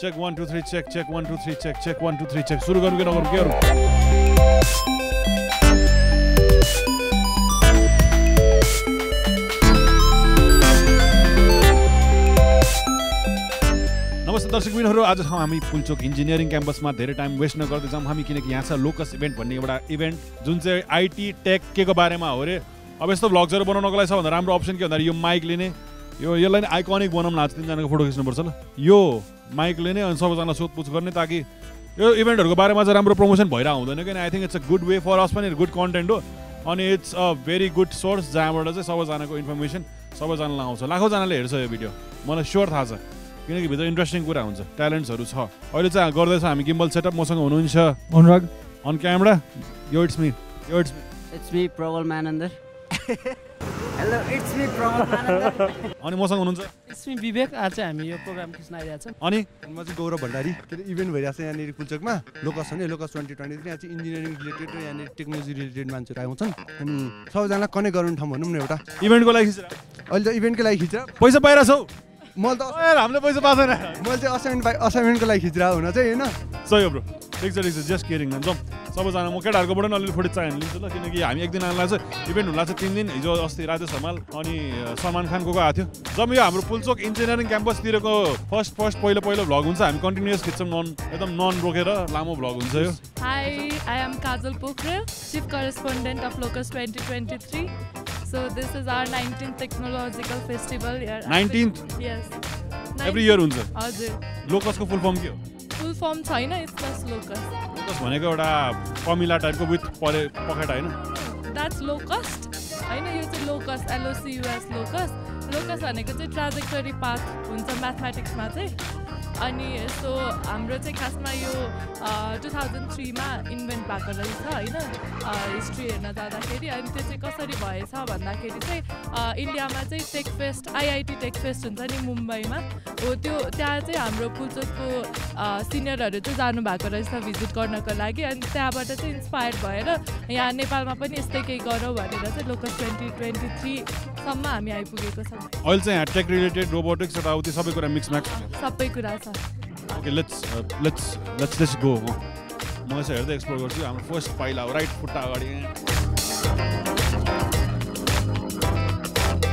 Check one two three check check one two three check check one two three check सुरु गर्नु कि नगर्नु के नमस्ते दर्शकबिनहरू आज छौँ हामी पुल्चोक इन्जिनियरिङ क्याम्पसमा धेरै टाइम वेस्ट नगर्दै जाउँ हामी किनकि यहाँ छ लोकस इभेन्ट भन्ने एउटा इभेन्ट जुन चाहिँ आइटी टेक के को बारेमा हो अरे अब यस्तो भ्लग्सहरू बनाउनको लागि सबभन्दा राम्रो अप्सन के भन्दाखेरि यो माइक लिने। यो यसलाई नै आइकनिक बनाउन आज तिनजनाको फोटो खिच्नुपर्छ ल। यो माइक लिने अनि सबैजना सोधपुछ गर्ने ताकि यो इभेन्टहरूको बारेमा चाहिँ राम्रो प्रमोसन भइरहेको हुँदैन किन I think it's a good way for us पनि गुड कन्टेन्ट हो। अनि it's a very good source जहाँबाट चाहिँ सबैजनाको इन्फर्मेसन सबैजनालाई आउँछ। लाखौँजनाले हेर्छ यो भिडियो मलाई स्योर थाहा छ। किनकि भित्र इन्ट्रेस्टिङ कुरा हुन्छ। ट्यालेन्ट्सहरू छ। अहिले चाहिँ गर्दैछ हामी गिम्बल सेटअप मसँग हुनुहुन्छ। Anurag. On camera yo it's me yo it's me, Praval Manandar. Hello, अनि मसँग हुनुहुन्छ? विवेक आज चाहिँ हामी यो प्रोग्राम खिच्न आइरहेको छौँ। अनि? म चाहिँ गौरव भण्डारी। के अरे इभेन्ट भइरहेको छ यहाँनिर कुल्चोकमा। लोकस छ नि लोकस ट्वेन्टी ट्वेन्टी थ्री यहाँ चाहिँ इन्जिनियरिङ रिलेटेड र यहाँनिर टेक्नोलोजी रिलेटेड मान्छेहरू आउँछन् अनि सबैजना कनेक्ट गराउने ठाउँ भनौँ न एउटा। इभेन्टको लागि खिचेर? अहिले त इभेन्टकै लागि खिचेर? पैसा पाइरहेछौ मैले त हामीले पैसा पाएको छैन। मैले चाहिँ असाइनमेन्ट असाइनमेन्टको लागि खिचिरहेको हुन चाहिँ होइन? सही हो ब्रो। ठिक छ ठिक छ जस्ट केयरिङ जाउँ सबैजना म केटाहरूकोबाट पनि अलिअलि फुटेज चाहियो लिन्छु ल किनकि हामी एक दिन आउनु लाग्छ इभेन्ट हुनु लाग्छ तिन दिन हिजो अस्ति राजेश हमाल अनि सलमान खान को को आएको थियो जब यो हाम्रो पुल्चोक इन्जिनियरिङ क्याम्पसतिरको फर्स्ट फर्स्ट पहिलो पहिलो भ्लग हुन्छ. हामी कन्टिन्युस खिच्छौँ नन एकदम नन रोकेर लामो भ्लग हुन्छ यो। Hi, I am Kajal Pokhrel, Chief Correspondent of Locus 2023. So this is our 19th Technological Festival here. 19th? Yes. Every year हुन्छ। हजुर. लोकसको फुल फर्म के हो फुल फर्म छैन स्पेस लोकस लोकस भनेको एउटा कमिला टाइपको विथ परे पखेटा होइन? द्याट्स लोकस्ट होइन यो चाहिँ लोकस एलओसियुएस लोकस लोकस भनेको चाहिँ ट्राजेक्टरी पाथ हुन्छ म्याथमेटिक्समा चाहिँ। अनि यस्तो हाम्रो चाहिँ खासमा यो टु थाउजन्ड थ्रीमा इन्भेन्ट भएको रहेछ होइन? हिस्ट्री हेर्न जाँदाखेरि अनि त्यो चाहिँ कसरी भएछ भन्दाखेरि चाहिँ इन्डियामा चाहिँ tech fest IIT tech fest हुन्छ नि मुम्बईमा। हो त्यो त्यहाँ चाहिँ हाम्रो पुल्चोकको सिनियरहरू चाहिँ जानुभएको रहेछ भिजिट गर्नको लागि अनि त्यहाँबाट चाहिँ इन्सपायर भएर यहाँ नेपालमा पनि यस्तै केही गरौँ भनेर चाहिँ लोकस ट्वेन्टी ट्वेन्टी थ्रीसम्म हामी आइपुगेको छौँ। अहिले चाहिँ यहाँ टेक रिलेटेड रोबोटिक्स यताउति सबै कुरा मिक्स म्याक्स सबै कुरा छ। Okay let's let's let's let's go म यसो हेर्दै एक्सप्लोर गर्छु। हाम्रो फर्स्ट पाइला हो राइट खुट्टा अगाडि।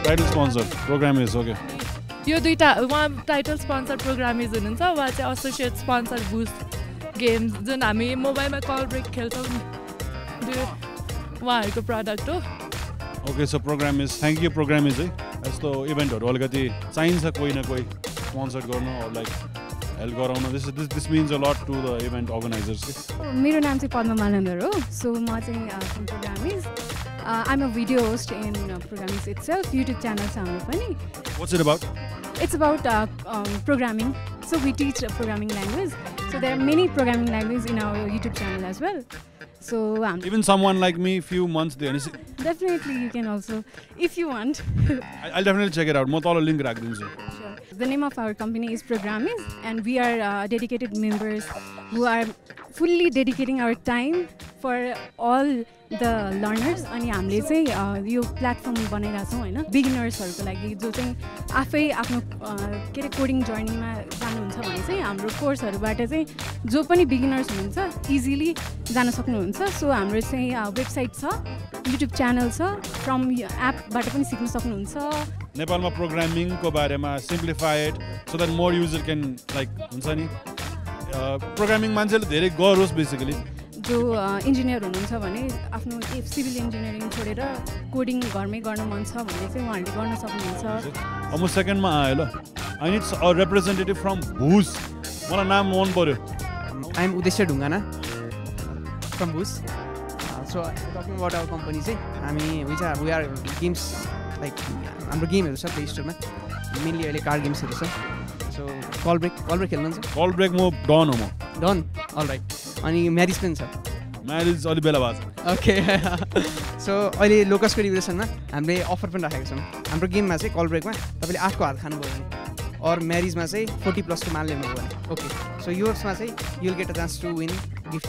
Title sponsor programme is okay यो दुइटा उहाँ टाइटल स्पोन्सर प्रोग्रामिज हुनुहुन्छ उहाँ चाहिँ एसोसिएट स्पोन्सर बुस्ट गेम्स जुन हामी मोबाइलमा कल ब्रेक खेल्छौँ। उहाँहरूको प्रडक्ट हो। Okay so programme is thank you programme is है यस्तो इभेन्टहरू अलिकति चाहिन्छ कोही न कोही स्पोन्सर गर्नु लाइक हेल्प गराउन। This this this means a lot to the event organisers मेरो नाम चाहिँ पद्म मानन्दर हो। सो म चाहिँ Uh, I'm a video host in uh, programming itself, YouTube channel Samo Funny. What's it about? It's about uh, um, programming. So we teach a programming language. So there are many programming languages in our YouTube channel as well. So um, even someone like me, few months there. Definitely, you can also, if you want. I'll definitely check it out. More link Sure. The name of our company is Programming, and we are uh, dedicated members who are fully dedicating our time for all the learners. अनि हामीले चाहिँ यो platform बनाइरहेको छौँ होइन? बिगिनर्सहरूको लागि जो चाहिँ आफै आफ्नो के अरे कोडिङ जर्नीमा जानुहुन्छ भने चाहिँ हाम्रो कोर्सहरूबाट चाहिँ जो पनि बिगिनर्स हुनुहुन्छ इजिली जान सक्नुहुन्छ। सो हाम्रो चाहिँ वेबसाइट छ युट्युब च्यानल छ फ्रम एपबाट पनि सिक्न सक्नुहुन्छ। नेपालमा प्रोग्रामिङको बारेमा simplified so that more user can like हुन्छ नि? प्रोग्रामिङ मान्छेले धेरै गरोस् बेसिकली जो इन्जिनियर हुनुहुन्छ भने आफ्नो सिभिल इन्जिनियरिङ छोडेर कोडिङ घरमै गर्न मन छ भने चाहिँ उहाँहरूले गर्न सक्नुहुन्छ। अब म सेकेन्डमा आएँ ल। I needs a representative from Bhuj मलाई नाम मन पऱ्यो आइएम उद्देश्य ढुङ्गाना फ्रम बुस so talking about our company चाहिँ हामी चाहिँ वी आर गेम्स लाइक हाम्रो गेमहरू छ प्ले स्टोरमा मेनली अहिले कार्ड गेम्सहरू छ। So call break call break खेल्नुहुन्छ? कल ब्रेक म डन हो म। डन? अल राइट अनि म्यारिज पनि छ म्यारिज अलि बेला भएको छ। ओके सो अहिले लोकसको रिभरेसनमा हामीले अफर पनि राखेको छौँ। हाम्रो गेममा चाहिँ कल ब्रेकमा तपाईँले आठको हात खानुभयो भने अर म्यारिजमा चाहिँ फोर्टी प्लसको माल ल्याउनुभयो भने। ओके सो योर्समा चाहिँ you'll get a chance to win gift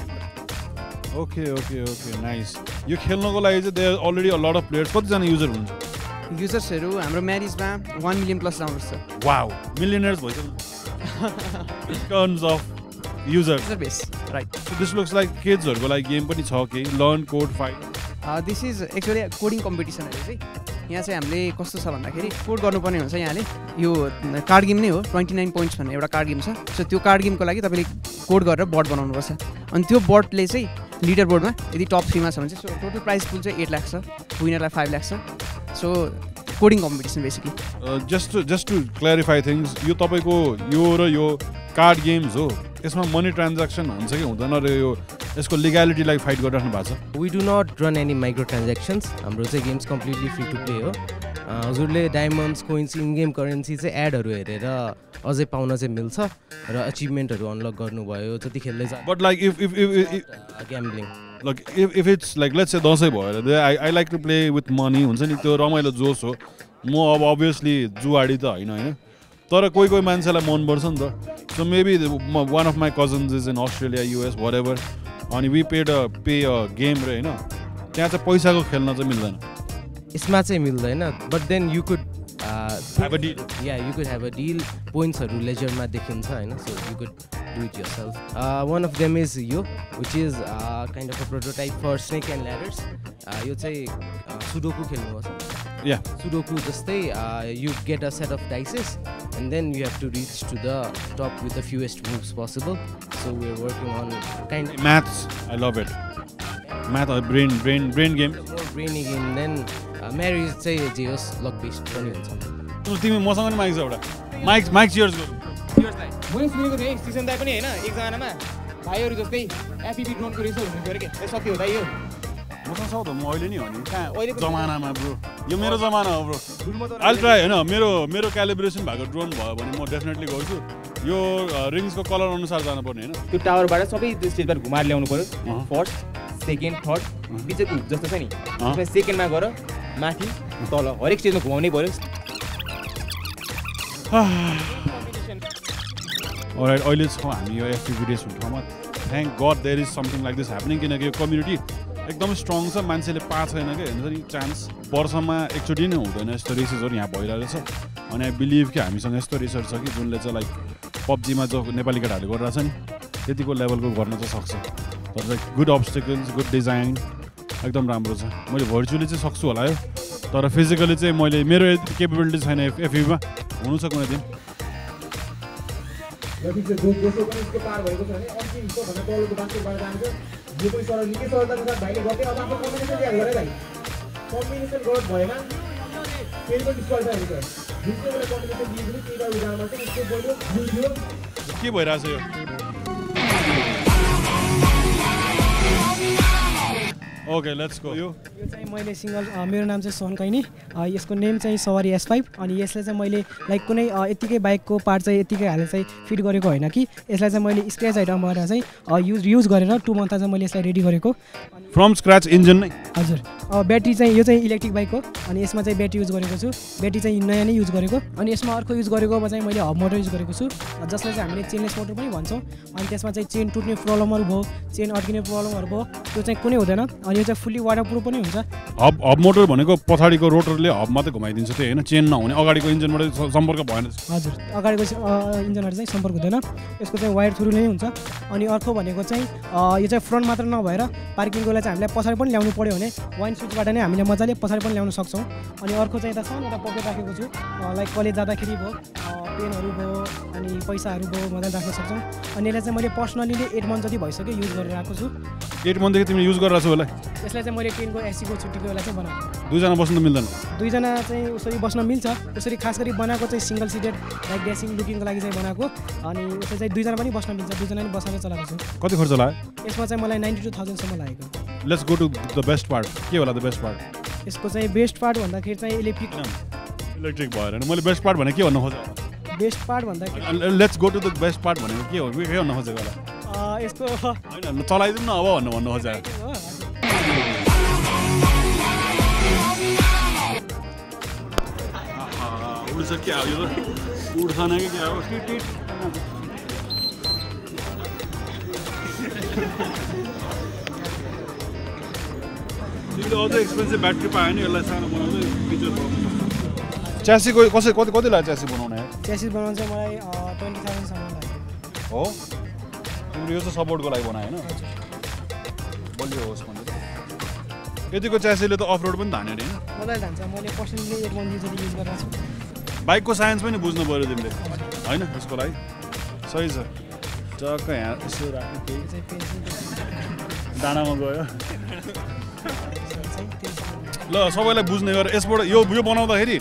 okay okay okay nice यो खेल्नको लागि चाहिँ there already a lot of players कतिजना युजर हुनुहुन्छ? युजर्सहरू हाम्रो म्यारिजमा वान मिलियन प्लस डाउनलोड छ। Wow millionaires भइसक्नु terms of user base right this looks like किड्सहरूको लागि गेम पनि छ कि learn code fight this is actually coding कम्पिटिसनहरू चाहिँ। यहाँ चाहिँ हामीले कस्तो छ भन्दाखेरि कोड गर्नुपर्ने हुन्छ यहाँले। यो कार्ड गेम नै हो ट्वेन्टी नाइन पोइन्ट्स भन्ने एउटा कार्ड गेम छ। सो त्यो कार्ड गेमको लागि तपाईँले कोड गरेर बोर्ड बनाउनुपर्छ। अनि त्यो बोर्डले चाहिँ लिडर बोर्डमा यदि टप थ्रीमा छ भने चाहिँ सो टोटल प्राइस पुल चाहिँ एट लाख छ विनरलाई फाइभ लाख छ। So coding competition basically just just to clarify things यो तपाईँको यो र यो कार्ड गेम्स हो यसमा मनी ट्रान्ज्याक्सन हुन्छ कि हुँदैन र यो यसको लिगालिटीलाई फाइट गरिराख्नु भएको छ? We do not run any micro transactions हाम्रो चाहिँ games completely free to play हो। हजुरले diamonds coins in game currency चाहिँ एडहरू हेरेर अझै पाउन चाहिँ मिल्छ र अचिभमेन्टहरू अनलक गर्नुभयो जति खेल्दै जा but like if if if gambling like if if it's like let's Dashain भयो अरे I I like to play with money हुन्छ नि त्यो रमाइलो जोस हो। म अब अभियसली जुवाडी त होइन होइन। तर कोही कोही मान्छेलाई मनपर्छ नि त। So maybe one of my cousins is in Australia US ever अनि we paid a pay a game रे होइन। त्यहाँ चाहिँ पैसाको खेल्न चाहिँ मिल्दैन। यसमा चाहिँ मिल्दैन but then you could Have a deal. Yeah you could have a deal पोइन्ट्सहरू लेजरमा देखिन्छ होइन? So you could do it yourself one of them is यो which is kind of a prototype for snake and ladders यो चाहिँ sudoku खेल्नुहोस् या sudoku जस्तै you get a set of dices and then you have to reach to the top with the fewest moves possible so we are working on kind maths I love it math brain brain brain game more brainy game then marriage चाहिँ जे होस् lock based पनि हुन्छ तिमी मसँग पनि mic छ एउटा। माइक माइक चियर्स मैले सुनेको थिएँ सिजन दाई पनि होइन एकजनामा। भाइहरू जस्तै एफिबी ड्रोनको रेसर हुनुहुन्थ्यो अरे के? सत्य हो दाइ यो। मसँग छ त म अहिले नि हो नि। कहाँ? अहिलेको जमानामा ब्रो। यो मेरो जमाना हो ब्रो। अहिले। ट्राई होइन मेरो मेरो क्यालिब्रेसन भएको ड्रोन भयो भने म डेफिनेटली गर्छु। यो रिङ्सको कलर अनुसार जानुपर्ने होइन? त्यो टावरबाट सबै स्टेजबाट घुमाएर ल्याउनु पऱ्यो। फर्स्ट सेकेन्ड थर्ड बिचको जस्तो छ नि। सेकेन्डमा गएर माथि तल हरेक स्टेजमा घुमाउनै पऱ्यो। अहिले छौँ हामी यो एफटिभी हुने ठाउँमा thank god there is something like this happening किनकि यो कम्युनिटी एकदमै स्ट्रङ छ मान्छेले पाएको छैन क्या हेर्नु नि चान्स वर्षमा एकचोटि नै हुँदैन यस्तो रेसेसहरू यहाँ भइरहेको छ अनि आई बिलिभ कि हामीसँग यस्तो रेसहरू छ कि जुनले चाहिँ लाइक पब्जीमा जो नेपाली केटाहरूले गरिरहेछ नि त्यतिको लेभलको गर्न चाहिँ सक्छ। गुड अब्सटिकल्स गुड डिजाइन एकदम राम्रो छ। मैले भर्चुअली चाहिँ सक्छु होला यो तर फिजिकली चाहिँ मैले मेरो केपेबिलिटी छैन एफ एफयुमा हुनु छ कुनै दिन के भइरहेछ यो? ओके लेट्स गो यो चाहिँ मैले सिङ्गल मेरो नाम चाहिँ सोहन कैनी। यसको नेम चाहिँ सवारी एस फाइभ। अनि यसलाई चाहिँ मैले लाइक कुनै अ, यत्तिकै बाइकको पार्ट चाहिँ यत्तिकै हालेर चाहिँ फिट गरेको होइन कि। यसलाई चाहिँ मैले स्क्रेच आइटम गरेर चाहिँ युज युज गरेर टु मन्थ चाहिँ मैले यसलाई रेडी गरेको। फ्रम स्क्रच इन्जिन नै। हजुर। ब्याट्री चाहिँ यो चाहिँ इलेक्ट्रिक बाइक हो अनि यसमा चाहिँ ब्याट्री युज गरेको छु। ब्याट्री चाहिँ नयाँ नै युज गरेको अनि यसमा अर्को युज गरेकोमा चाहिँ मैले हब मोटर युज गरेको छु। जसलाई चाहिँ हामीले चेनलेस मोटर पनि भन्छौँ अनि त्यसमा चाहिँ चेन टुट्ने प्रब्लमहरू भयो चेन अड्किने प्रब्लमहरू भयो त्यो चाहिँ कुनै हुँदैन अनि यो चाहिँ फुल्ली वाटर प्रुफ पनि हुन्छ। हब हब मोटर भनेको पछाडिको रोटरले हब मात्रै घुमाइदिन्छ त्यो होइन चेन नहुने अगाडिको इन्जिनबाट सम्पर्क भएन। हजुर अगाडिको इन्जनहरू चाहिँ सम्पर्क हुँदैन यसको चाहिँ वायर थ्रु नै हुन्छ अनि अर्को भनेको चाहिँ यो चाहिँ फ्रन्ट मात्र नभएर पार्किङको लागि चाहिँ हामीलाई पछाडि पनि ल्याउनु पऱ्यो भने वाइन स्विचबाट नै हामीले मजाले पछाडि पनि ल्याउन सक्छौँ। अनि अर्को चाहिँ यता सानो एउटा पकेट राखेको छु। लाइक कलेज जाँदाखेरि भयो पेनहरू भयो अनि पैसाहरू भयो मजाले राख्न सक्छौँ। अनि यसलाई चाहिँ मैले पर्सनली नै एट मन्थ जति भइसक्यो युज गरेर आएको छु। एट मन्थदेखि तिमीले युज गरेर छौ होला। यसलाई चाहिँ मैले टेनको एसीको छुट्टीको बेला चाहिँ बनाएको। दुईजना बस्नु त मिल्दैन। दुईजना चाहिँ उसरी बस्न मिल्छ। उसरी खास गरी बनाएको चाहिँ सिङ्गल सिटेड लाइक ड्यासिङ लुकिङको लागि चाहिँ बनाएको। अनि उसले चाहिँ दुईजना पनि बस्न मिल्छ। दुईजना पनि बसाएर चलाएको छु। कति खर्च लाग्यो? यसमा चाहिँ मलाई नाइन्टी टू थाउजन्डसम्म लागेको। Let's go to the best part के होला द बेस्ट पार्ट यसको चाहिँ बेस्ट पार्ट भन्दाखेरि चाहिँ इलेक्ट्रिक इलेक्ट्रिक भएर मैले बेस्ट पार्ट भने के भन्नु खोजेँ बेस्ट पार्ट भन्दाखेरि let's go to the best part भनेको के हो? के भन्नु खोजेको होला? यसको चलाइदिउँ न अब भन्नु भन्नु खोजेको हो, उड्छ क्या हो यो? उड्दैन कि क्या हो? तिमीले अझै एक्सपेन्सिभ ब्याट्री पायो नि यसलाई सानो बनाउँदै फिचर च्यासीको कसै कति कति लाग्यो च्यासी बनाउन? यार च्यासिस बनाउनु चाहिँ मलाई ट्वेन्टी थाउजन्डसम्म लाग्यो। हो? तिम्रो यो चाहिँ सपोर्टको लागि बनायो होइन? बलियो होस् भनेर। यतिको च्यासीले त अफ रोड पनि धान्यो अरे होइन? बाइकको साइन्स पनि बुझ्नु पऱ्यो तिमीले। होइन यसको लागि? सही छ। टक्क यहाँ यसो राख्नु डाँडामा गयो। ल सबैलाई बुझ्ने गरेर यसबाट यो यो बनाउँदाखेरि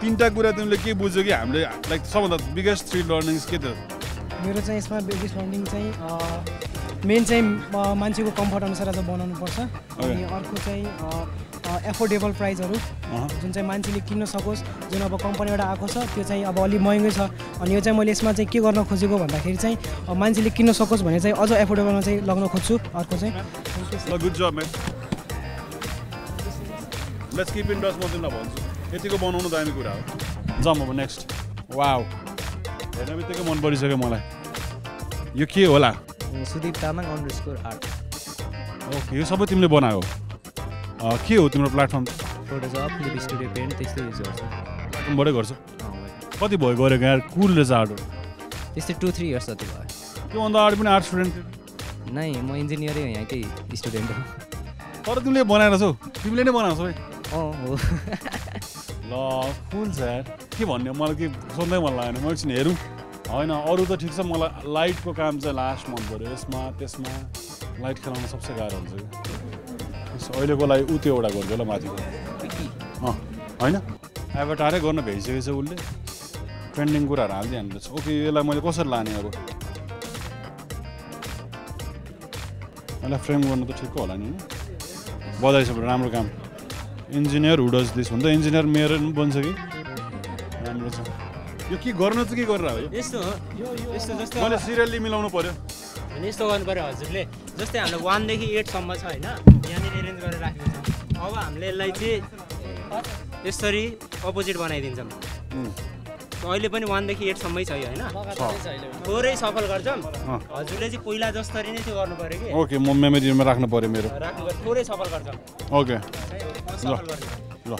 तिनवटा कुरा तिमीले के बुझ्यो कि हामीले लाइक सबभन्दा बिगेस्ट थ्री लर्निङ्स के थियो? मेरो चाहिँ यसमा बिगेस्ट लर्निङ चाहिँ मेन चाहिँ मान्छेको कम्फर्ट अनुसार आज बनाउनुपर्छ अनि अर्को चाहिँ एफोर्डेबल प्राइजहरू। जुन चाहिँ मान्छेले किन्न सकोस् जुन अब कम्पनीबाट आएको छ त्यो चाहिँ अब अलिक महँगै छ। अनि यो चाहिँ मैले यसमा चाहिँ के गर्न खोजेको भन्दाखेरि चाहिँ मान्छेले किन्न सकोस् भने चाहिँ अझ एफोर्डेबलमा चाहिँ लग्न खोज्छु अर्को चाहिँ। यतिको बनाउनु दामी कुरा हो। अब नेक्स्ट वाउ हेर्ने बित्तिकै मन परिसक्यो मलाई। यो के होला? Sudeep Tamang underscore art okay यो सबै तिमीले बनायो। के हो तिम्रो platform? Photoshop Clip Studio Paint त्यस्तै युज गर्छु। प्लेटफर्मबाटै गर्छौ। कति भयो गरेको यार कुल रहेछ आर्ट त्यस्तै टु थ्री इयर्स जति भयो। त्योभन्दा अगाडि पनि आर्ट स्टुडेन्ट नै म इन्जिनियरै हो यहाँकै स्टुडेन्ट हो। तर तिमीले बनाएर छौ। तिमीले नै बनाएको सबै अँ हो। ल कुल छ? के भन्ने मलाई के सोध्दै मन लागेन। म एकछिन हेरौँ। होइन अरू त ठिक छ। मलाई लाइटको काम चाहिँ लास्ट मन पऱ्यो। यसमा त्यसमा लाइट खेलाउन सबसे गाह्रो हुन्छ कि? अहिलेको लागि ऊ त्यो एउटा गरिदियो ल माथिको। अँ होइन? एभटारै गर्न भ्याइसकेको छ उसले। ट्रेन्डिङ कुराहरू हालिदिइ हाल्दैछ ओके यसलाई मैले कसरी लाने अब? यसलाई फ्रेम गर्नु त ठिक्क होला नि बडा, राम्रो काम। इन्जिनियर हुडज दिस हुन्छ इन्जिनियर मेयर पनि बन्छ कि राम्रो छ। यो के गर्नु चाहिँ के गरेर हो यस्तो हो। यस्तो जस्तो मैले सिरियल्ली मिलाउनु पर्यो। अनि यस्तो गर्नु पऱ्यो हजुरले। जस्तै हाम्रो वानदेखि एटसम्म छ होइन? यहाँनिर एरेन्ज गरेर राखेको छ अब हामीले यसलाई चाहिँ यसरी अपोजिट बनाइदिन्छौँ। अहिले पनि वानदेखि एटसम्मै छ यो होइन? थोरै सफल गर्छौँ। हजुरले चाहिँ पहिला जसरी नै त्यो गर्नु पऱ्यो कि? ओके म मेमोरीमा राख्नु पर्यो मेरो। राख्नु पऱ्यो थोरै सफल गर्छौँ। ओके। सफल गर्ने ल।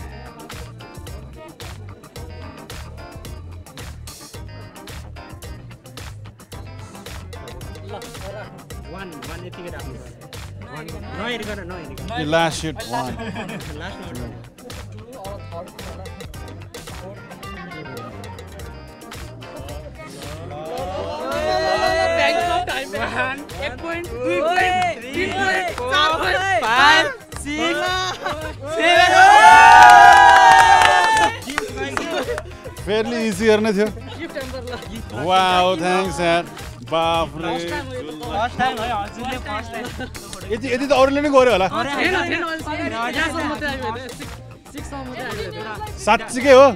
वान यतिकै राख्नु पऱ्यो वान नहेरिकन नहेरिकन यो लास्ट सिट वान लास्टमा फेयरली इजियर नै थियो वाओ थ्याङ्क्स यार बाफ्रे यति यति त अरूले नै गऱ्यो होला साँच्चीकै हो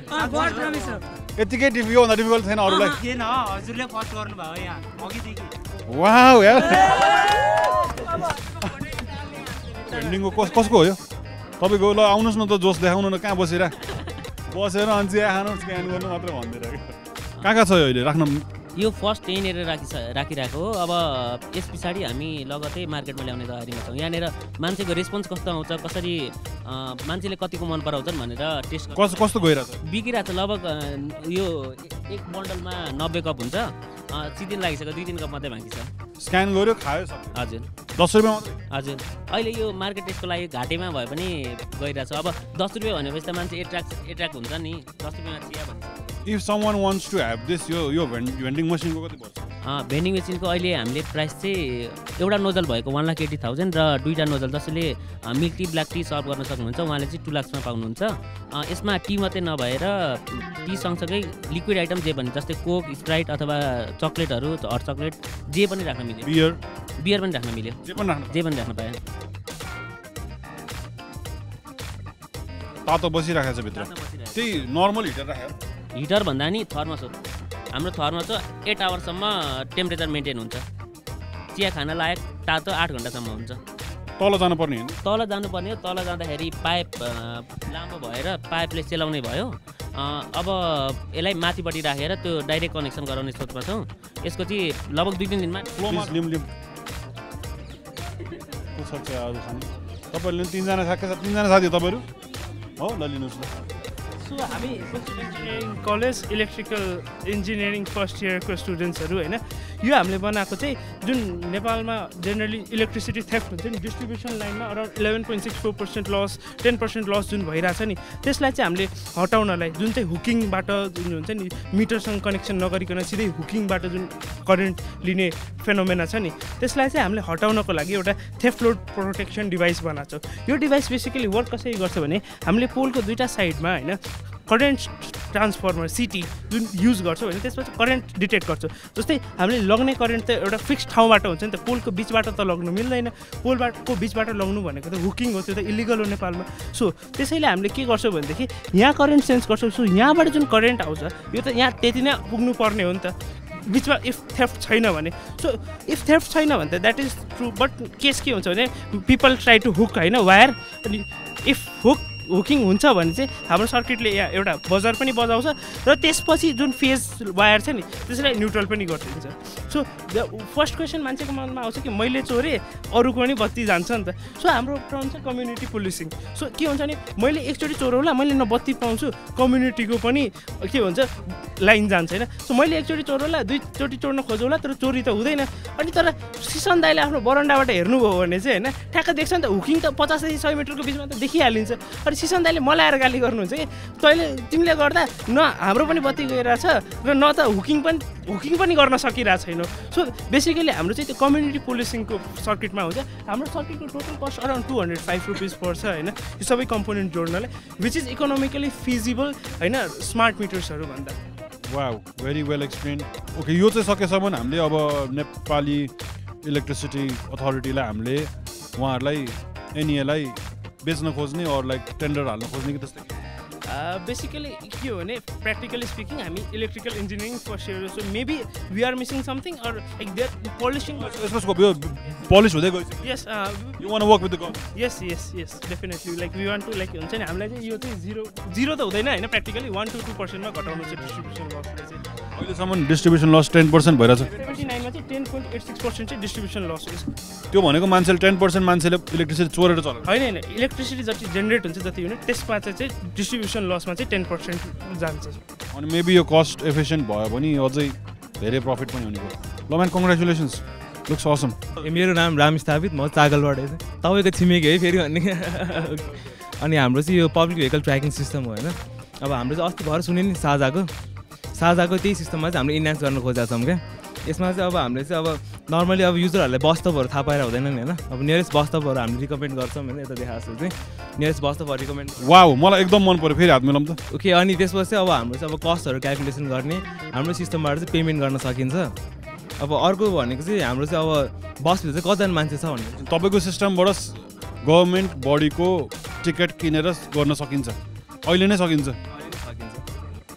यतिकै डिफि योभन्दा डिफिकल्ट छैन अरूलाई थिएन हजुरले फर्स्ट गर्नुभयो यहाँ अघिदेखि वाउ यार ट्रेन्डिङको कस कसको हो यो? तपाईँको ल आउनुहोस् न त जोस देखाउनु न कहाँ बसेर। बसेर अनि चिया खानु स्क्यान गर्नु मात्रै भनिदिएर कहाँ कहाँ छ यो अहिले? राख्न यो फर्स्ट यहीँनिर राखि राखिरहेको हो। अब यस पछाडि हामी लगतै मार्केटमा ल्याउने तयारीमा छौँ। यहाँनिर मान्छेको रेस्पोन्स कस्तो आउँछ कसरी मान्छेले कतिको मन पराउँछन् भनेर टेस्ट कस्तो कस्तो गइरहेछ बिग्रिरहेको छ। लगभग यो एक बन्डलमा नब्बे कप हुन्छ। अ, सिद्धिन लागिसक्यो। दुई तिन कप मात्रै बाँकी छ। स्क्यान गर्यो खायो हजुर। दस रुपियाँ हजुर। अहिले यो मार्केट टेस्टको लागि घाटेमा भए पनि गइरहेछ अब दस रुपियाँ भनेपछि त मान्छे एट्र्याक्ट एट्र्याक्ट हुन्छ नि। दस रुपियाँमा चिया भन्छ। If someone wants to have this यो यो भेन्डिङ मसिनको कति पर्छ? भेन्डिङ मेसिनको अहिले हामीले प्राइस चाहिँ एउटा नोजल भएको वान लाख एट्टी थाउजन्ड र दुईवटा नोजल जसले milk tea black tea serve गर्न सक्नुहुन्छ उहाँले चाहिँ टु लाक्समा पाउनुहुन्छ। यसमा टी मात्रै नभएर टी सँगसँगै लिक्विड आइटम जे भने जस्तै कोक स्प्राइट अथवा चक्लेटहरू हट चक्लेट जे पनि राख्न मिल्यो। बियर बियर पनि राख्न मिल्यो। जे पनि राख्न जे पनि राख्न पाएँ तातो बसिरहेको छ भित्र। त्यही नर्मल हिटर राख्यो। हिटर भन्दा नि थर्मस हो हाम्रो थर्मस हो एट आवरसम्म टेम्परेचर मेन्टेन हुन्छ। चिया खान लायक तातो आठ घन्टासम्म हुन्छ। तल जानुपर्ने होइन? तल जानुपर्ने हो। तल जाँदाखेरि पाइप लामो भएर पाइपले सेलाउने भयो। अब यसलाई माथिपट्टि राखेर त्यो डाइरेक्ट कनेक्सन गराउने सोचमा छौँ। यसको चाहिँ लगभग दुई तिन दिनमा तपाईँहरूले तिनजना साथी तिनजना साथी हो तपाईँहरू? हो ल लिनुहोस् ल। हामी engineering college electrical engineering first इयरको स्टुडेन्ट्सहरू होइन यो हामीले बनाएको चाहिँ जुन नेपालमा जेनरली इलेक्ट्रिसिटी थेफ्ट हुन्छ नि डिस्ट्रिब्युसन लाइनमा around eleven point six four percent loss ten percent loss जुन भइरहेछ नि त्यसलाई चाहिँ हामीले हटाउनलाई जुन चाहिँ हुकिङबाट जुन हुन्छ नि मिटरसँग कनेक्सन नगरिकन सिधै हुकिङबाट जुन करेन्ट लिने फेनोमेना छ नि त्यसलाई चाहिँ हामीले हटाउनको लागि एउटा थेफ्ट लोड प्रोटेक्सन डिभाइस बनाएको छौँ। यो डिभाइस बेसिकली वर्क कसरी गर्छ भने हामीले पोलको दुईवटा साइडमा होइन करेन्ट ट्रान्सफर्मर सिटी जुन युज गर्छौँ होइन त्यसपछि करेन्ट डिटेक्ट गर्छौँ। जस्तै हामीले लग्ने करेन्ट त एउटा फिक्स ठाउँबाट हुन्छ नि त पोलको बिचबाट त लग्नु मिल्दैन। पोलबाटको बिचबाट लग्नु भनेको त हुकिङ हो त्यो त इलिगल हो नेपालमा। सो त्यसैले हामीले के गर्छौँ भनेदेखि यहाँ करेन्ट सेन्स गर्छौँ। सो यहाँबाट जुन करेन्ट आउँछ यो त यहाँ त्यति नै पुग्नु पर्ने हो नि त। बिचमा इफ थेफ्ट छैन भने। सो इफ थेफ्ट छैन भने त that is true but case के हुन्छ भने पिपल ट्राई टु हुक होइन वायर अनि इफ हुक हुकिङ हुन्छ भने चाहिँ हाम्रो सर्किटले एउटा बजार पनि बजाउँछ र त्यसपछि जुन फेज वायर छ नि त्यसलाई न्युट्रल पनि गरिदिन्छ। सो फर्स्ट क्वेसन मान्छेको मनमा आउँछ कि मैले चोरेँ अरूको पनि बत्ती जान्छ नि त। सो हाम्रो टर्म चाहिँ कम्युनिटी पुलिसिङ सो के हुन्छ भने मैले एकचोटि चोरौला मैले न बत्ती पाउँछु कम्युनिटीको पनि के भन्छ लाइन जान्छ होइन? सो मैले एकचोटि चोरौला दुईचोटि चोर्न खोजौला तर चोरी त हुँदैन। अनि तर सिसन दाईले आफ्नो बरन्डाबाट हेर्नुभयो भने चाहिँ होइन ठ्याक्क देख्छ नि त हुकिङ त पचासदेखि सय मिटरको बिचमा त देखिहालिन्छ। अनि सिसन दाईले मलाई गाली गर्नुहुन्छ कि? तैँले तिमीले गर्दा न हाम्रो पनि बत्ती गइरहेछ र न त हुकिङ पनि हुकिङ पनि गर्न सकिरहेको छैनौ सो बेसिकली हाम्रो चाहिँ त्यो कम्युनिटी पुलिसिङको सर्किटमा हुन्छ। हाम्रो सर्किटको total cost around two hundred five rupees पर्छ होइन? यो सबै कम्पोनेन्ट जोड्नलाई विच इज इकोनोमिकली फिजिबल होइन? स्मार्ट मिटर्सहरू भन्दा। वा भेरी वेल एक्सप्लेन ओके यो चाहिँ सकेसम्म हामीले अब नेपाली इलेक्ट्रिसिटी अथोरिटीलाई हामीले उहाँहरूलाई एनइएलाई बेच्न खोज्ने अरू लाइक टेन्डर हाल्न खोज्ने कि त्यस्तै? बेसिकली के हो भने प्र्याक्टिकली स्पिकिङ हामी electrical engineering first year so maybe we are missing something or like there policing police हुँदै गयो yes. You want work with yes yes yes definitely like we want to like हुन्छ नि हामीलाई चाहिँ यो चाहिँ zero zero त हुँदैन होइन प्र्याक्टिकली वान टु टू पर्सेन्टमा घटाउनु चाहिँ डिस्ट्रिब्युसन लसले चाहिँ। अहिलेसम्म distribution loss ten percent distribution loss त्यो भनेको मान्छेले टेन पर्सेन्ट मान्छेले इलेक्ट्रिसिटी चोरेर चलाउँछ होइन होइन इलेक्ट्रिसिटी जति जेनेरेट हुन्छ जति युनिट त्यसमा चाहिँ डिस्ट्रिब्युसन लसमा चाहिँ टेन पर्सेन्ट जान्छ। अनि मेबी यो कस्ट एफिसियन्ट भयो भने अझै धेरै प्रफिट पनि हुने भयो। ल म्यान कङ्ग्रेचुलेसन्स लुक्स असम मेरो नाम राम स्थापित म चागलबाट चाहिँ तपाईँको छिमेकी है फेरि भन्ने अनि हाम्रो चाहिँ यो पब्लिक भेहिकल ट्र्याकिङ सिस्टम हो होइन? अब हाम्रो चाहिँ अस्ति भएर सुन्यो नि साझाको। साझाको त्यही सिस्टममा चाहिँ हामीले इन्हान्स गर्न खोजेका छौँ क्या। यसमा चाहिँ अब हामीले चाहिँ अब नर्मली अब युजरहरूलाई बस्तपहरू थाहा पाएर हुँदैन नि होइन। अब नियरेस्ट बस्तपहरू हामीले रिकमेन्ड गर्छौँ होइन यता देखा जस्तो चाहिँ नियरेस्ट बस्तपहरू रिकमेन्ड वा मलाई एकदम मन पऱ्यो फेरि हात मिलाउँ त। ओके अनि त्यसपछि अब हाम्रो चाहिँ अब कस्टहरू क्यालकुलेसन गर्ने हाम्रो सिस्टमबाट चाहिँ पेमेन्ट गर्न सकिन्छ। अब अर्को भनेको चाहिँ हाम्रो चाहिँ अब बसभित्र चाहिँ कतिजना मान्छे छ भने तपाईँको सिस्टमबाट गभर्मेन्ट बडीको टिकट किनेर गर्न सकिन्छ। अहिले नै सकिन्छ।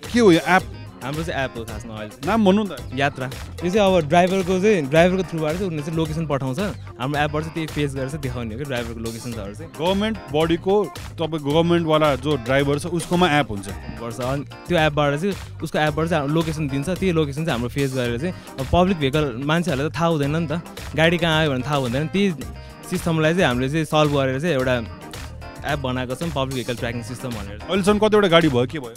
के हो यो एप? हाम्रो चाहिँ एप हो खासमा अहिले नाम भन्नु त। यात्रा। यो चाहिँ अब ड्राइभरको चाहिँ ड्राइभरको थ्रुबाट चाहिँ उनीहरूले चाहिँ लोकेसन पठाउँछ। हाम्रो एपबाट चाहिँ त्यही फेस गरेर चाहिँ देखाउने हो कि ड्राइभरको लोकेसन्सहरू चाहिँ। गभर्मेन्ट बडीको तपाईँको गभर्मेन्टवाला जो ड्राइभर छ उसकोमा एप हुन्छ। पर्छ अनि त्यो एपबाट चाहिँ उसको एपबाट चाहिँ लोकेसन दिन्छ। त्यही लोकेसन चाहिँ हाम्रो फेस गरेर चाहिँ अब पब्लिक भेहिकल मान्छेहरूलाई त थाहा हुँदैन नि त। गाडी कहाँ आयो भने थाहा हुँदैन। त्यही सिस्टमलाई चाहिँ हामीले चाहिँ सल्भ गरेर चाहिँ एउटा एप बनाएको छौँ पब्लिक भेहिकल ट्र्याकिङ सिस्टम भनेर। अहिलेसम्म कतिवटा गाडी भयो के भयो?